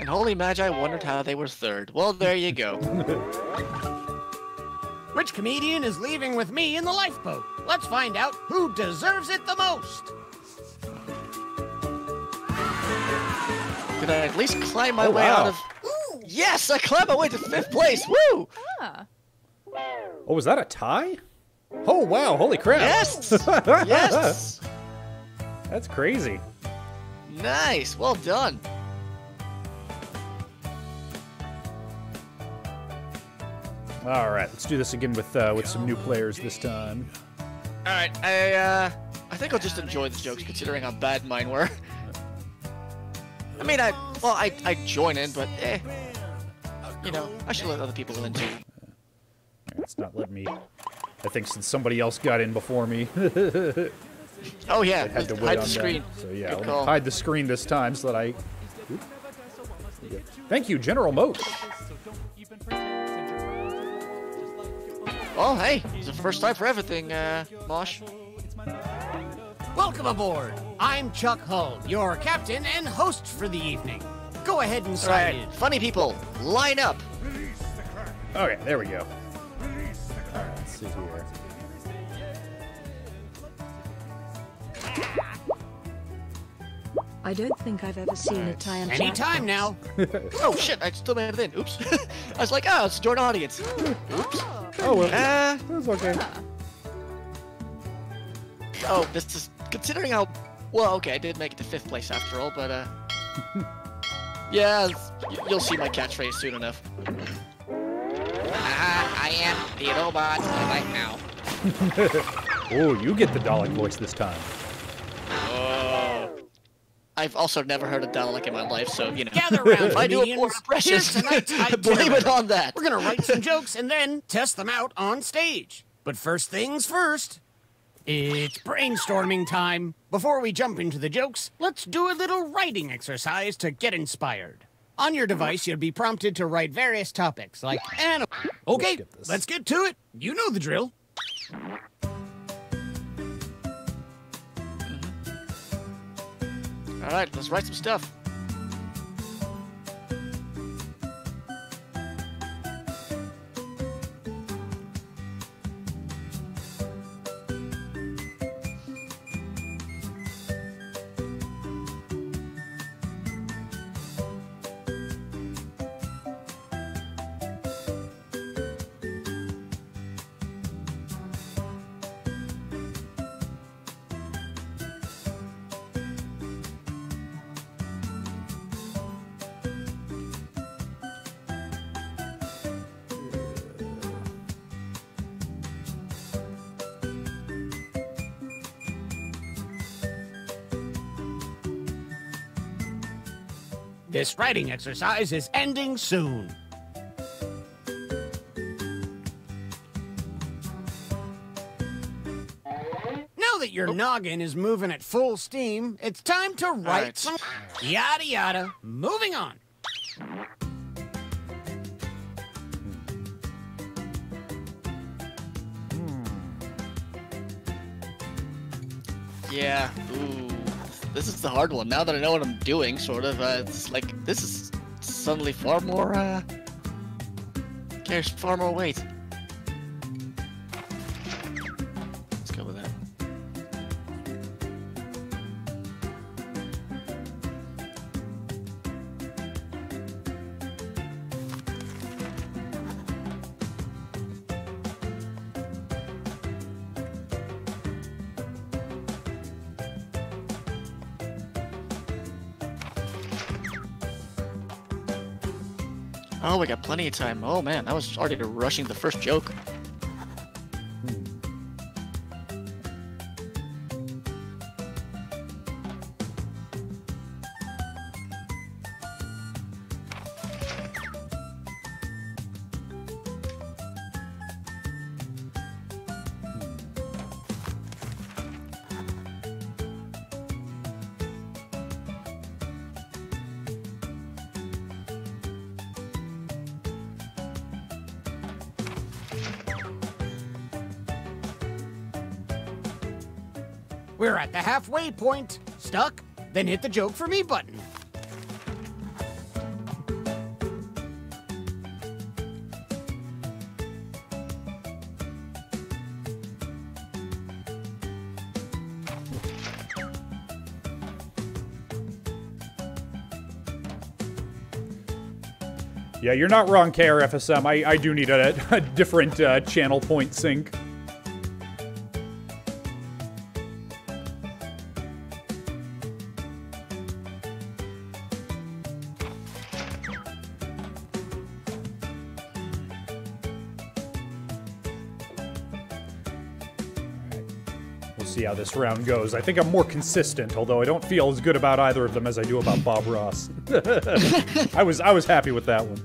And Holy Magi I wondered how they were third. Well, there you go. [LAUGHS] Which comedian is leaving with me in the lifeboat? Let's find out who deserves it the most. Did I at least climb my Oh, way out wow. of... Yes, I climbed my way to fifth place. Woo! Ah. Oh, was that a tie? Oh wow! Holy crap! Yes! yes! [LAUGHS] That's crazy. Nice. Well done. All right, let's do this again with uh, with some new players this time. All right, I uh, I think I'll just enjoy the jokes considering how bad mine were. [LAUGHS] I mean, I well, I I join in, but eh, you know, I should let other people in too. It's not letting me. I think since somebody else got in before me, [LAUGHS] Oh yeah, I had to hide the on screen. That. So yeah, Good let call. hide the screen this time so that I. Oop. Thank you, General Moat. Oh hey, it's the first time for everything, uh, Mosh. Welcome aboard. I'm Chuck Hull, your captain and host for the evening. Go ahead and sign right, in. funny people, line up. Okay, there we go. All right, let's here. I don't think I've ever seen a tie and Anytime now. Oh shit, I still made it in. Oops. [LAUGHS] I was like, oh, it's join audience. [GASPS] Oops. Oh well, Uh, that's okay. oh, this is considering how. Well, okay, I did make it to fifth place after all, but uh. [LAUGHS] yeah, you'll see my catchphrase soon enough. Ah, I am the robot right now. [LAUGHS] Oh, you get the Dalek voice this time. Oh. I've also never heard a Dalek in my life, so you know. Gather round, if I do a poor impression, blame [LAUGHS] it on that. We're gonna write some [LAUGHS] jokes and then test them out on stage. But first things first, it's brainstorming time. Before we jump into the jokes, let's do a little writing exercise to get inspired. On your device, you'll be prompted to write various topics like animal. Okay, get let's get to it. You know the drill. All right, let's write some stuff. This writing exercise is ending soon. Now that your oh. noggin is moving at full steam, it's time to write right. some yada yada. Moving on. This is the hard one. Now that I know what I'm doing, sort of, uh, it's like this is suddenly far more. Uh, carries far more weight. Oh, we got plenty of time. Oh man, I was already rushing the first joke. Point. Stuck? Then hit the joke for me button. Yeah, you're not wrong, KRFSM. I, I do need a, a different uh, channel point sync. This round goes. I think I'm more consistent, although I don't feel as good about either of them as I do about Bob Ross. [LAUGHS] I was I was happy with that one.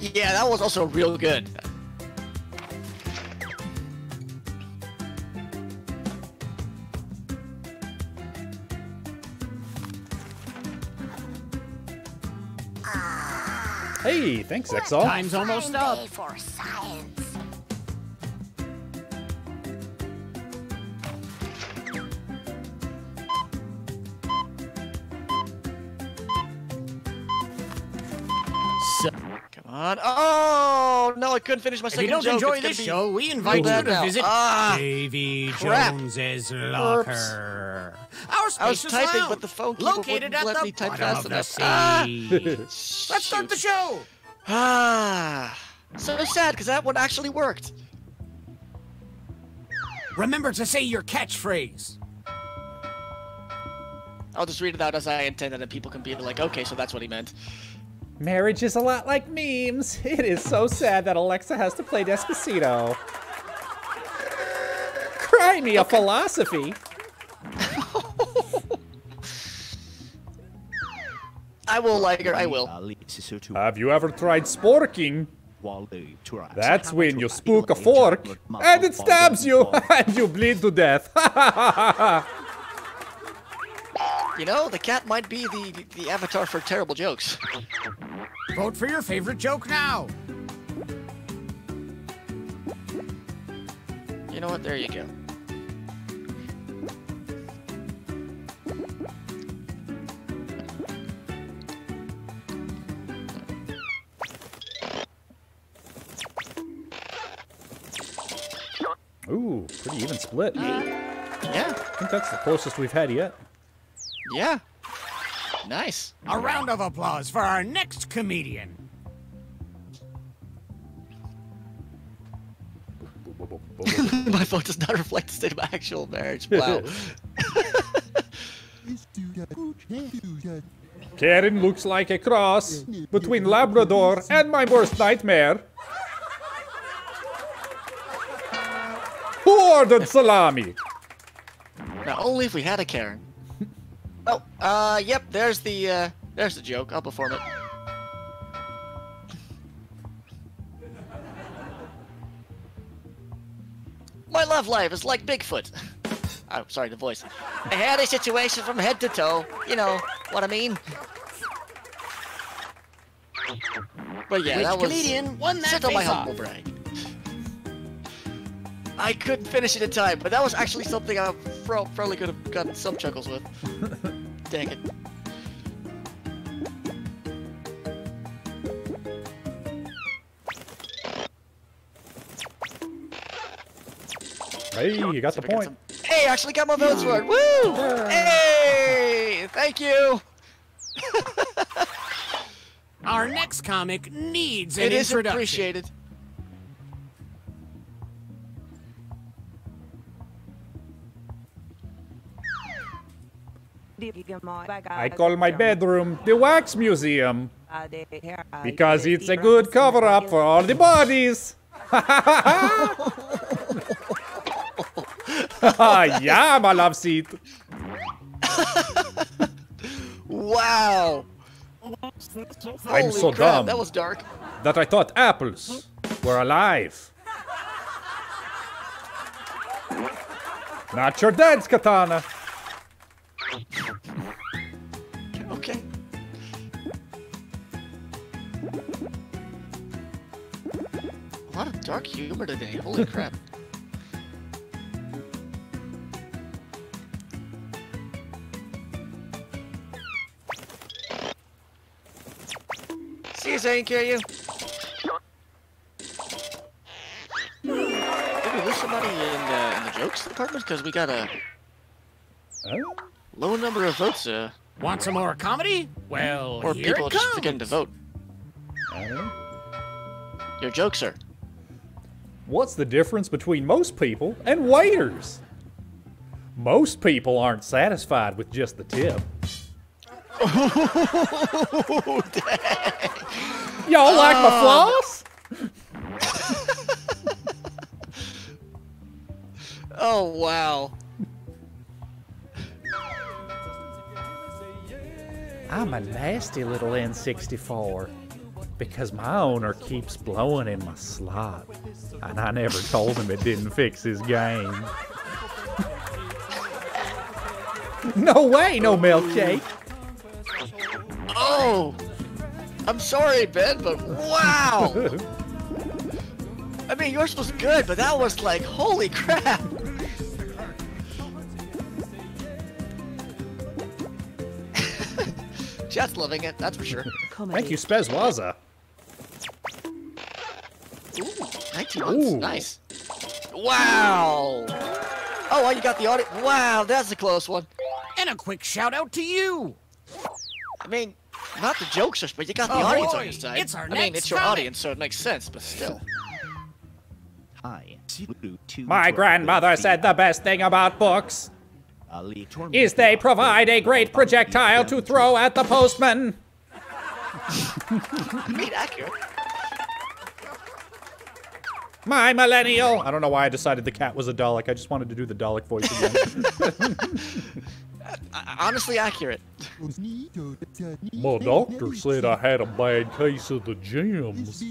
Yeah, that was also real good. Hey, thanks, Exal. Time's almost up. for science. Couldn't finish my if second you don't joke. enjoy this show, we invite you to visit Ah, Davy. Jones's locker. Our I was typing, lounge, but the phone keyboard located wouldn't at let the me type fast of the enough. sea. Ah. Let's start the show. Ah, so sad because that one actually worked. Remember to say your catchphrase. I'll just read it out as I intended, and people can be like, okay, so that's what he meant. Marriage is a lot like memes. [LAUGHS] It is so sad that Alexa has to play Despacito. Cry me a philosophy. [LAUGHS] I will like her. I will. Have you ever tried sporking? That's when you spook a fork and it stabs you [LAUGHS] and you bleed to death. You know, the cat might be the the avatar for terrible jokes. Vote for your favorite joke now. You know what? There you go. Ooh, pretty even split. I Yeah, I think that's the closest we've had yet. yeah. Nice. A round of applause for our next comedian. [LAUGHS] my vote does not reflect the state of my actual marriage. Wow. [LAUGHS] Karen looks like a cross between Labrador and my worst nightmare. Who ordered salami? now, only if we had a Karen. Oh, uh, yep. There's the uh, there's the joke. I'll perform it. My love life is like Bigfoot. [LAUGHS] Oh, sorry, the voice. I had a situation from head to toe. You know what I mean? But yeah, Which that was comedian won that on my humble brag. I couldn't finish it in time, but that was actually something I pro- probably could have gotten some chuckles with. [LAUGHS] Dang it. Hey, you got the See if I get point. some- Hey, actually got my votes for it. Woo! Hey, thank you. [LAUGHS] Our next comic needs an It is introduction. appreciated. I call my bedroom the Wax Museum because it's a good cover up for all the bodies. [LAUGHS] yeah, my love seat. Wow. I'm so crap, dumb That was dark. that I thought apples were alive. Not your dad's katana. Okay. A lot of dark humor today. Holy [LAUGHS] crap. See you, Zane, kill you. Did we lose somebody in, uh, in the jokes department? Because we got a Huh? Low number of votes, uh, Want some more comedy? Well, or here people it just comes. forgetting to vote. Your joke, sir. What's the difference between most people and waiters? Most people aren't satisfied with just the tip. [LAUGHS] Y'all like my floss? [LAUGHS] Oh wow. I'm a nasty little N64 because my owner keeps blowing in my slot, and I never told him it didn't fix his game. [LAUGHS] no way, no milkshake. Oh. I'm sorry, Ben, but wow. [LAUGHS] I mean, yours was good, but that was like, holy crap. Chat's loving it, that's for sure. Thank you, Spezwaza. Ooh, 19 months, Ooh. nice. Wow. Oh, well, you got the audio. Wow, that's a close one. And a quick shout out to you. I mean, not the jokesters, but you got the Oh, audience boy, on your side. it's our I mean, it's your comic. audience, so it makes sense, but still. Hi. My grandmother said the best thing about books is they provide a great projectile to throw at the postman. [LAUGHS] I mean, accurate. My millennial. I don't know why I decided the cat was a Dalek. I just wanted to do the Dalek voice again. [LAUGHS] [LAUGHS] Honestly, accurate. My doctor said I had a bad case of the gems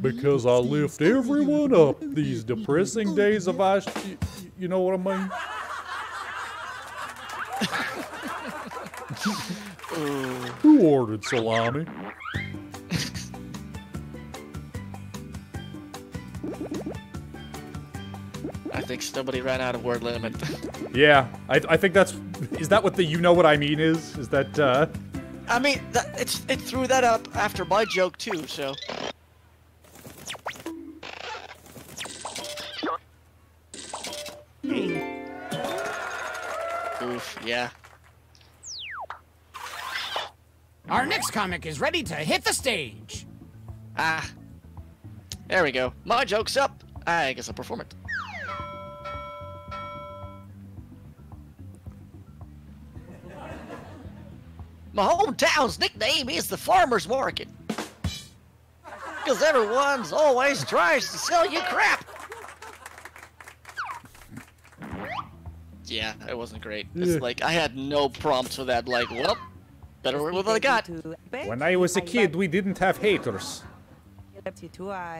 because I lift everyone up these depressing days of ice. y- y- You know what I mean? Who ordered salami? I think somebody ran out of word limit. Yeah, I, I think that's. Is that what the you know what I mean is? Is that, uh. I mean, that, it's it threw that up after my joke too, so. Oof, yeah. Our next comic is ready to hit the stage. Ah. There we go. My joke's up. I guess I'll perform it. My hometown's nickname is the Farmer's Market. Because everyone's always tries to sell you crap. Yeah, it wasn't great. It's like, I had no prompts for that. Like, well, better with what I got. When I was a kid, we didn't have haters.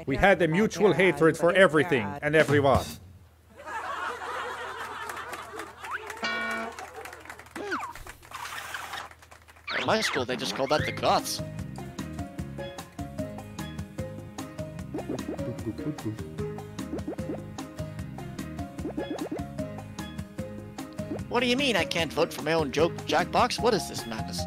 We had a mutual hatred for everything and everyone. [LAUGHS] In my school, they just called that the Goths. What do you mean I can't vote for my own joke jackbox? What is this madness?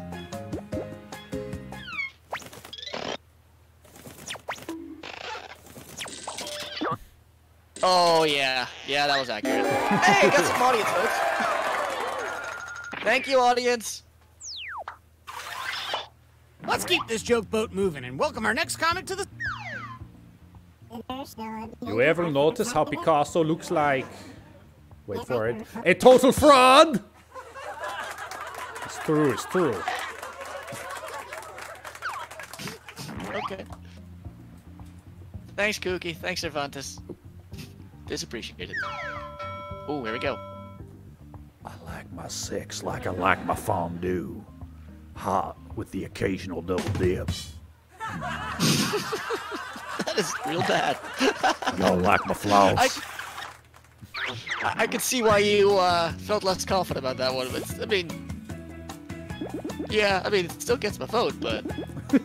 Oh yeah, yeah, that was accurate. hey, got some audience votes. Thank you, audience. Let's keep this joke boat moving and welcome our next comic to the. You ever notice how Picasso looks like? Wait for it. A total fraud! It's true, it's true. Okay. Thanks, Kooky. Thanks, Cervantes. This appreciated. Oh, here we go. I like my sex like I like my fondue. Hot with the occasional double dip. [LAUGHS] That is real bad. I don't like my floss. [LAUGHS] I, I, I could see why you uh, felt less confident about that one. But I mean, yeah, I mean, it still gets my vote, but [LAUGHS]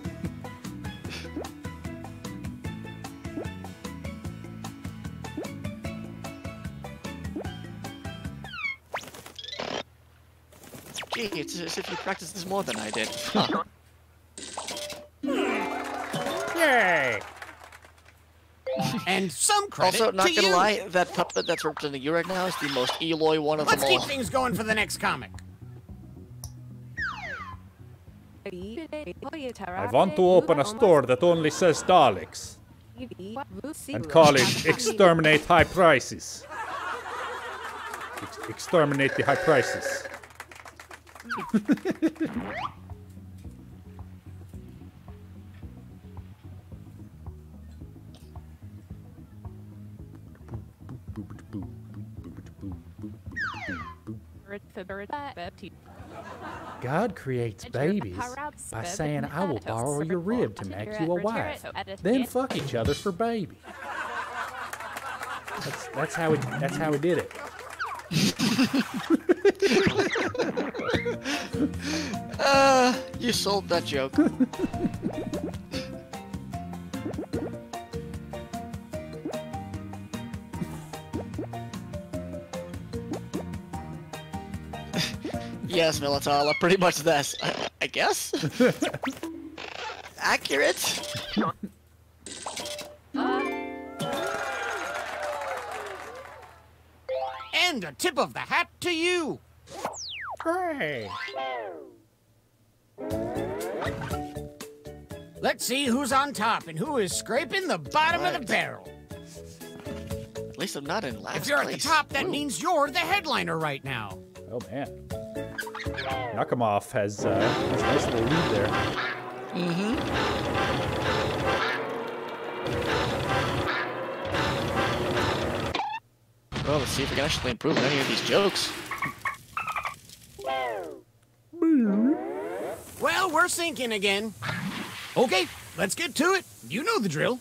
gee, it's as if you practiced this more than I did. Huh. And some credit Also, not gonna you. lie, that puppet that's representing you right now is the most Eloy one of Let's them keep things going for the next comic. I want to open a store that only says Daleks and call it Exterminate High Prices. Ex- exterminate the high prices. [LAUGHS] God creates babies by saying, I will borrow your rib to make you a wife. Then fuck each other for baby. That's, that's how it that's how we did it. [LAUGHS] Uh, you sold that joke. [LAUGHS] yes, Militala, pretty much this. I, I guess? [LAUGHS] Accurate? Uh. And a tip of the hat to you. Hooray! Let's see who's on top and who is scraping the bottom of the barrel. At least I'm not in last If you're at the top, that Ooh. means you're the headliner right now. Oh man. Nakamov has, uh, has a nice little lead there. Mm-hmm. Well, let's see if we can actually improve any of these jokes. Well, we're sinking again. Okay, let's get to it. You know the drill.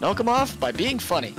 Knock 'em off by being funny.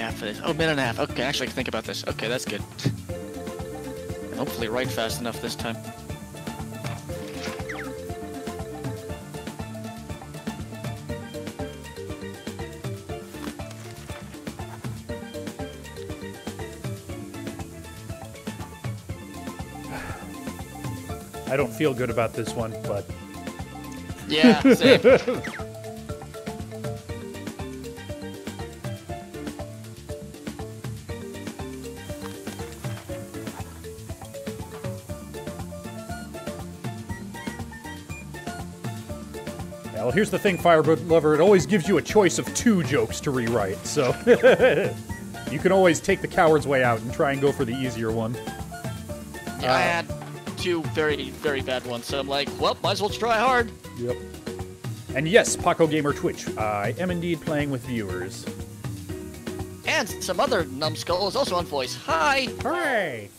Much time do we actually have for this? Oh, a minute and a half. Okay, actually, I can think about this. Okay, that's good. Hopefully, write fast enough this time. I don't feel good about this one, but Yeah, [LAUGHS] well, here's the thing, Firebird Lover. It always gives you a choice of two jokes to rewrite, so [LAUGHS] you can always take the coward's way out and try and go for the easier one. Yeah, I uh, had two very, very bad ones, so I'm like, well, might as well try hard. Yep. And yes, Paco Gamer Twitch, I am indeed playing with viewers. And some other numbskull is also on voice. Hi! Hooray!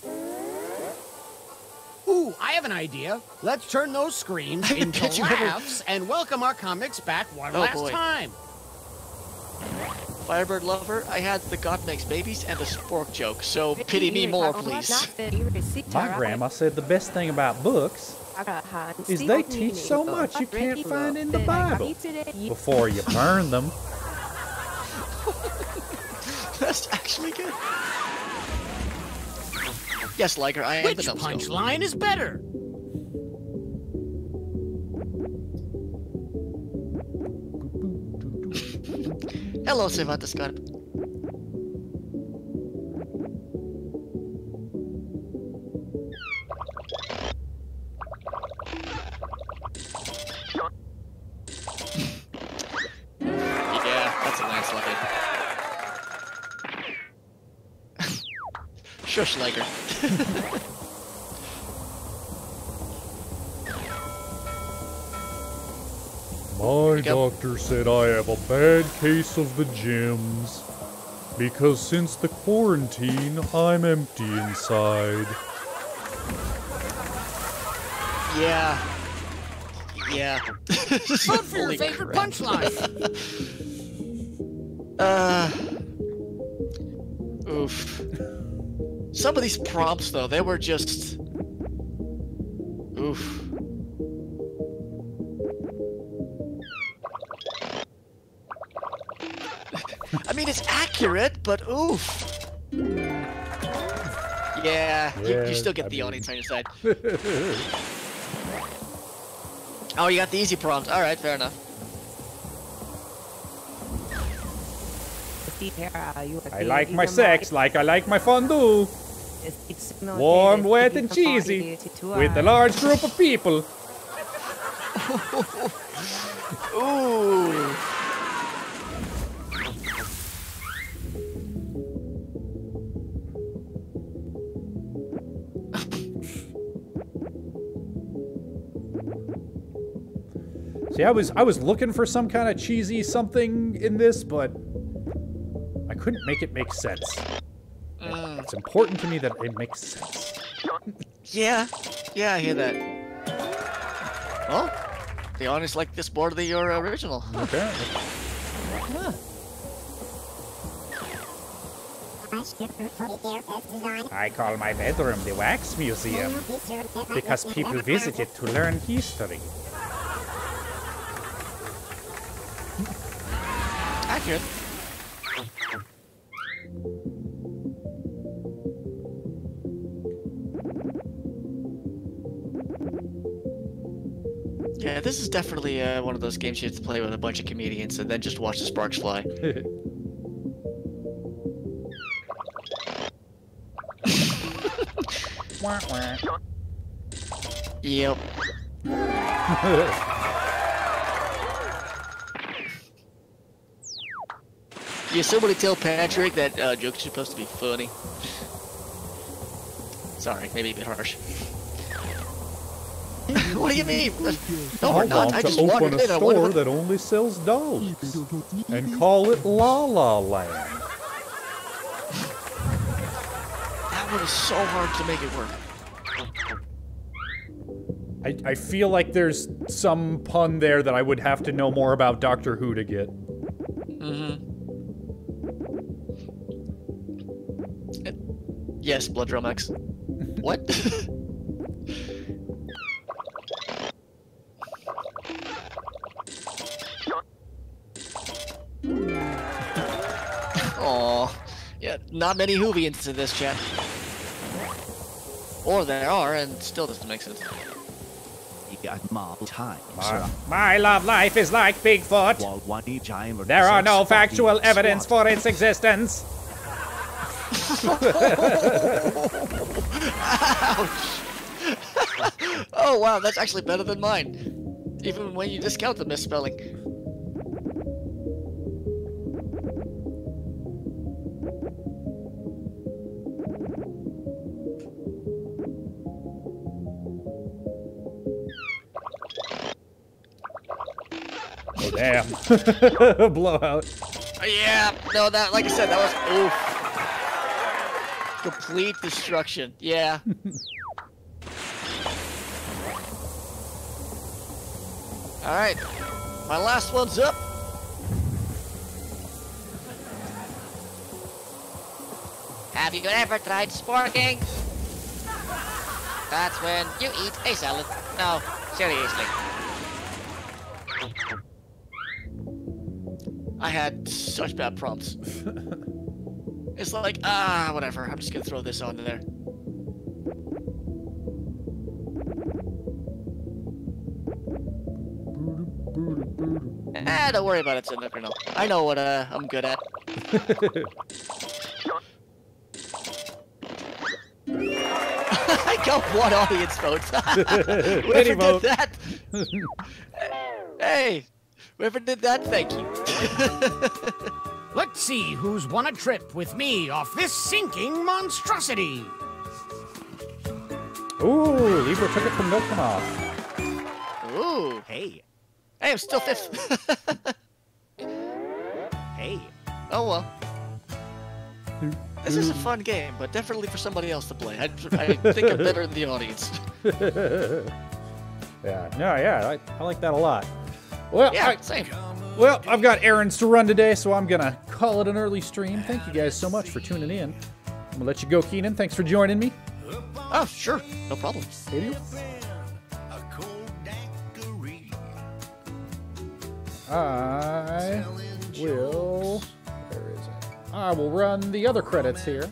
Ooh, I have an idea. Let's turn those screams [LAUGHS] into Can't you ever- laughs and welcome our comics back one Oh, last boy. time. Firebird Lover, I had the God Makes Babies and the Spork joke, so pity me more, please. My grandma said the best thing about books is they teach so much you can't find in the Bible [LAUGHS] before you burn them. [LAUGHS] That's actually good. Yes, Liger, I am Which punchline is better? [LAUGHS] Hello, Savanta Scott. yeah, that's a landslide. [LAUGHS] Shush, Liger. [LAUGHS] My doctor said I have a bad case of the gems. Because since the quarantine, I'm empty inside. Yeah. Yeah. [LAUGHS] Vote for your favorite crap. punchline. [LAUGHS] Uh. Oof. Some of these prompts, though, they were just. Oof. [LAUGHS] I mean, it's accurate, but oof. Yeah, you, you still get I the mean- audience on your side. [LAUGHS] oh, you got the easy prompt. All right, fair enough. I like my sex like I like my fondue. Warm, wet, and cheesy. With a large group of people. Ooh. See, I was I was looking for some kind of cheesy something in this, but I couldn't make it make sense. Mm. It's important to me that it makes sense. Yeah. Yeah, I hear that. Well, the audience like this more than your original. Apparently. I call my bedroom the Wax Museum because people visit it to learn history. Accurate. Definitely uh, one of those games you have to play with a bunch of comedians and then just watch the sparks fly. Wah, [LAUGHS] wah. Yep. [LAUGHS] Yeah, somebody tell Patrick that uh, joke's supposed to be funny. Sorry, maybe a bit harsh. What do you mean? No, we're I not. want I to just open wandered a in. Store that only sells dogs and call it La La Land. That one is so hard to make it work. I, I feel like there's some pun there that I would have to know more about Doctor Who to get. Mm-hmm. Yes, Blood Drum X. what? [LAUGHS] not many Whovians in this chat. Or there are, and still doesn't make sense. You got marble time. My, my love life is like Bigfoot. There There are no factual evidence for its existence. [LAUGHS] [LAUGHS] Oh wow, that's actually better than mine. Even when you discount the misspelling. Damn. [LAUGHS] Blowout. Yeah, no, that like I said, that was oof. Complete destruction. Yeah. [LAUGHS] All right, my last one's up. Have you ever tried sporking? That's when you eat a salad. No, seriously. I had such bad prompts. [LAUGHS] it's like, ah, whatever. I'm just gonna throw this on there. Ah, don't worry about it, Cynical. I know what uh, I'm good at. [LAUGHS] I got one audience vote. [LAUGHS] Whoever did vote. that? hey, whoever did that, thank you. [LAUGHS] Let's see who's won a trip with me off this sinking monstrosity. Ooh, Libra took it from Milkmouth. Ooh. Hey, Hey, I'm still fifth. [LAUGHS] hey. oh well. This is a fun game, but definitely for somebody else to play. I, I think I'm better than the audience. [LAUGHS] Yeah, no, yeah, I, I like that a lot. Well, Yeah, I, same. Well, I've got errands to run today, so I'm gonna call it an early stream. Thank you guys so much for tuning in. I'm gonna let you go, Keenan. Thanks for joining me. Oh, sure. No problem. Adios. I will. Where is it? I will run the other credits here.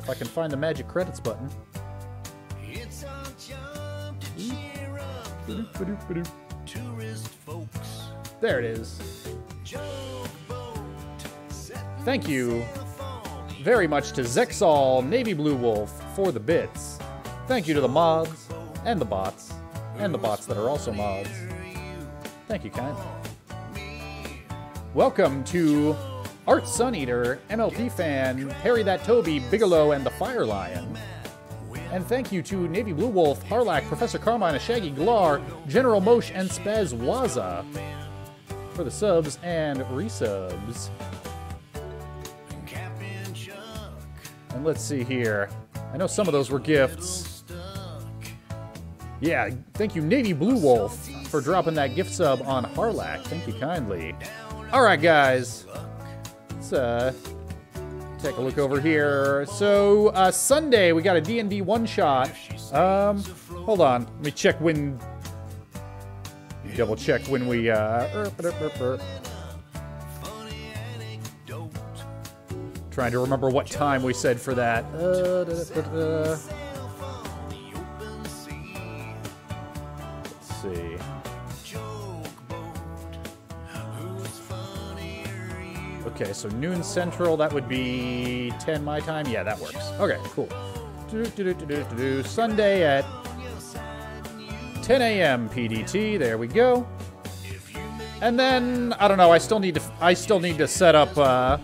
If I can find the magic credits button. There it is. Thank you very much to Zexal Navy Blue Wolf for the bits. Thank you to the mods and the bots and the bots that are also mods. Thank you kindly. Welcome to Art Sun Eater, MLP fan, Harry That Toby, Bigelow, and the Fire Lion. And thank you to Navy Blue Wolf, Harlack, Professor Carmine, Shaggy Glar, General Mosh, and Spaz Waza for the subs and resubs. And let's see here. I know some of those were gifts. Yeah, thank you, Navy Blue Wolf, for dropping that gift sub on Harlack. Thank you kindly. All right, guys. Let's uh, take a look over here. So uh, Sunday we got a D&D one shot. Um, hold on, let me check when. Double check when we. Uh, er, er, er. Trying to remember what time we said for that. Uh. Let's see. Okay, so noon central, that would be 10 my time. Yeah, that works. Okay, cool. Sunday at 10 a.m. PDT. There we go. And then I don't know. I still need to. I still need to set up. Uh,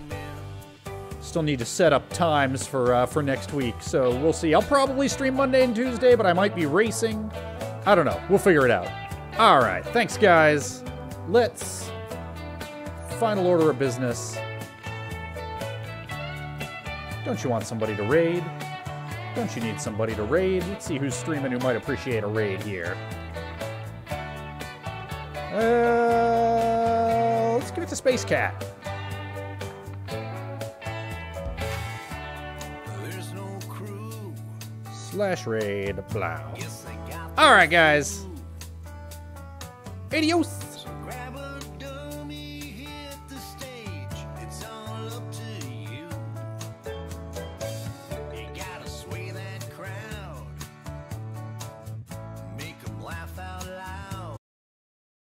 still need to set up times for uh, for next week. So we'll see. I'll probably stream Monday and Tuesday, but I might be racing. I don't know. We'll figure it out. All right. Thanks, guys. Let's final order of business. Don't you want somebody to raid? Don't you need somebody to raid? Let's see who's streaming who might appreciate a raid here. Uh, let's give it to Space Cat. Slash raid, blah. All right, guys. Adios.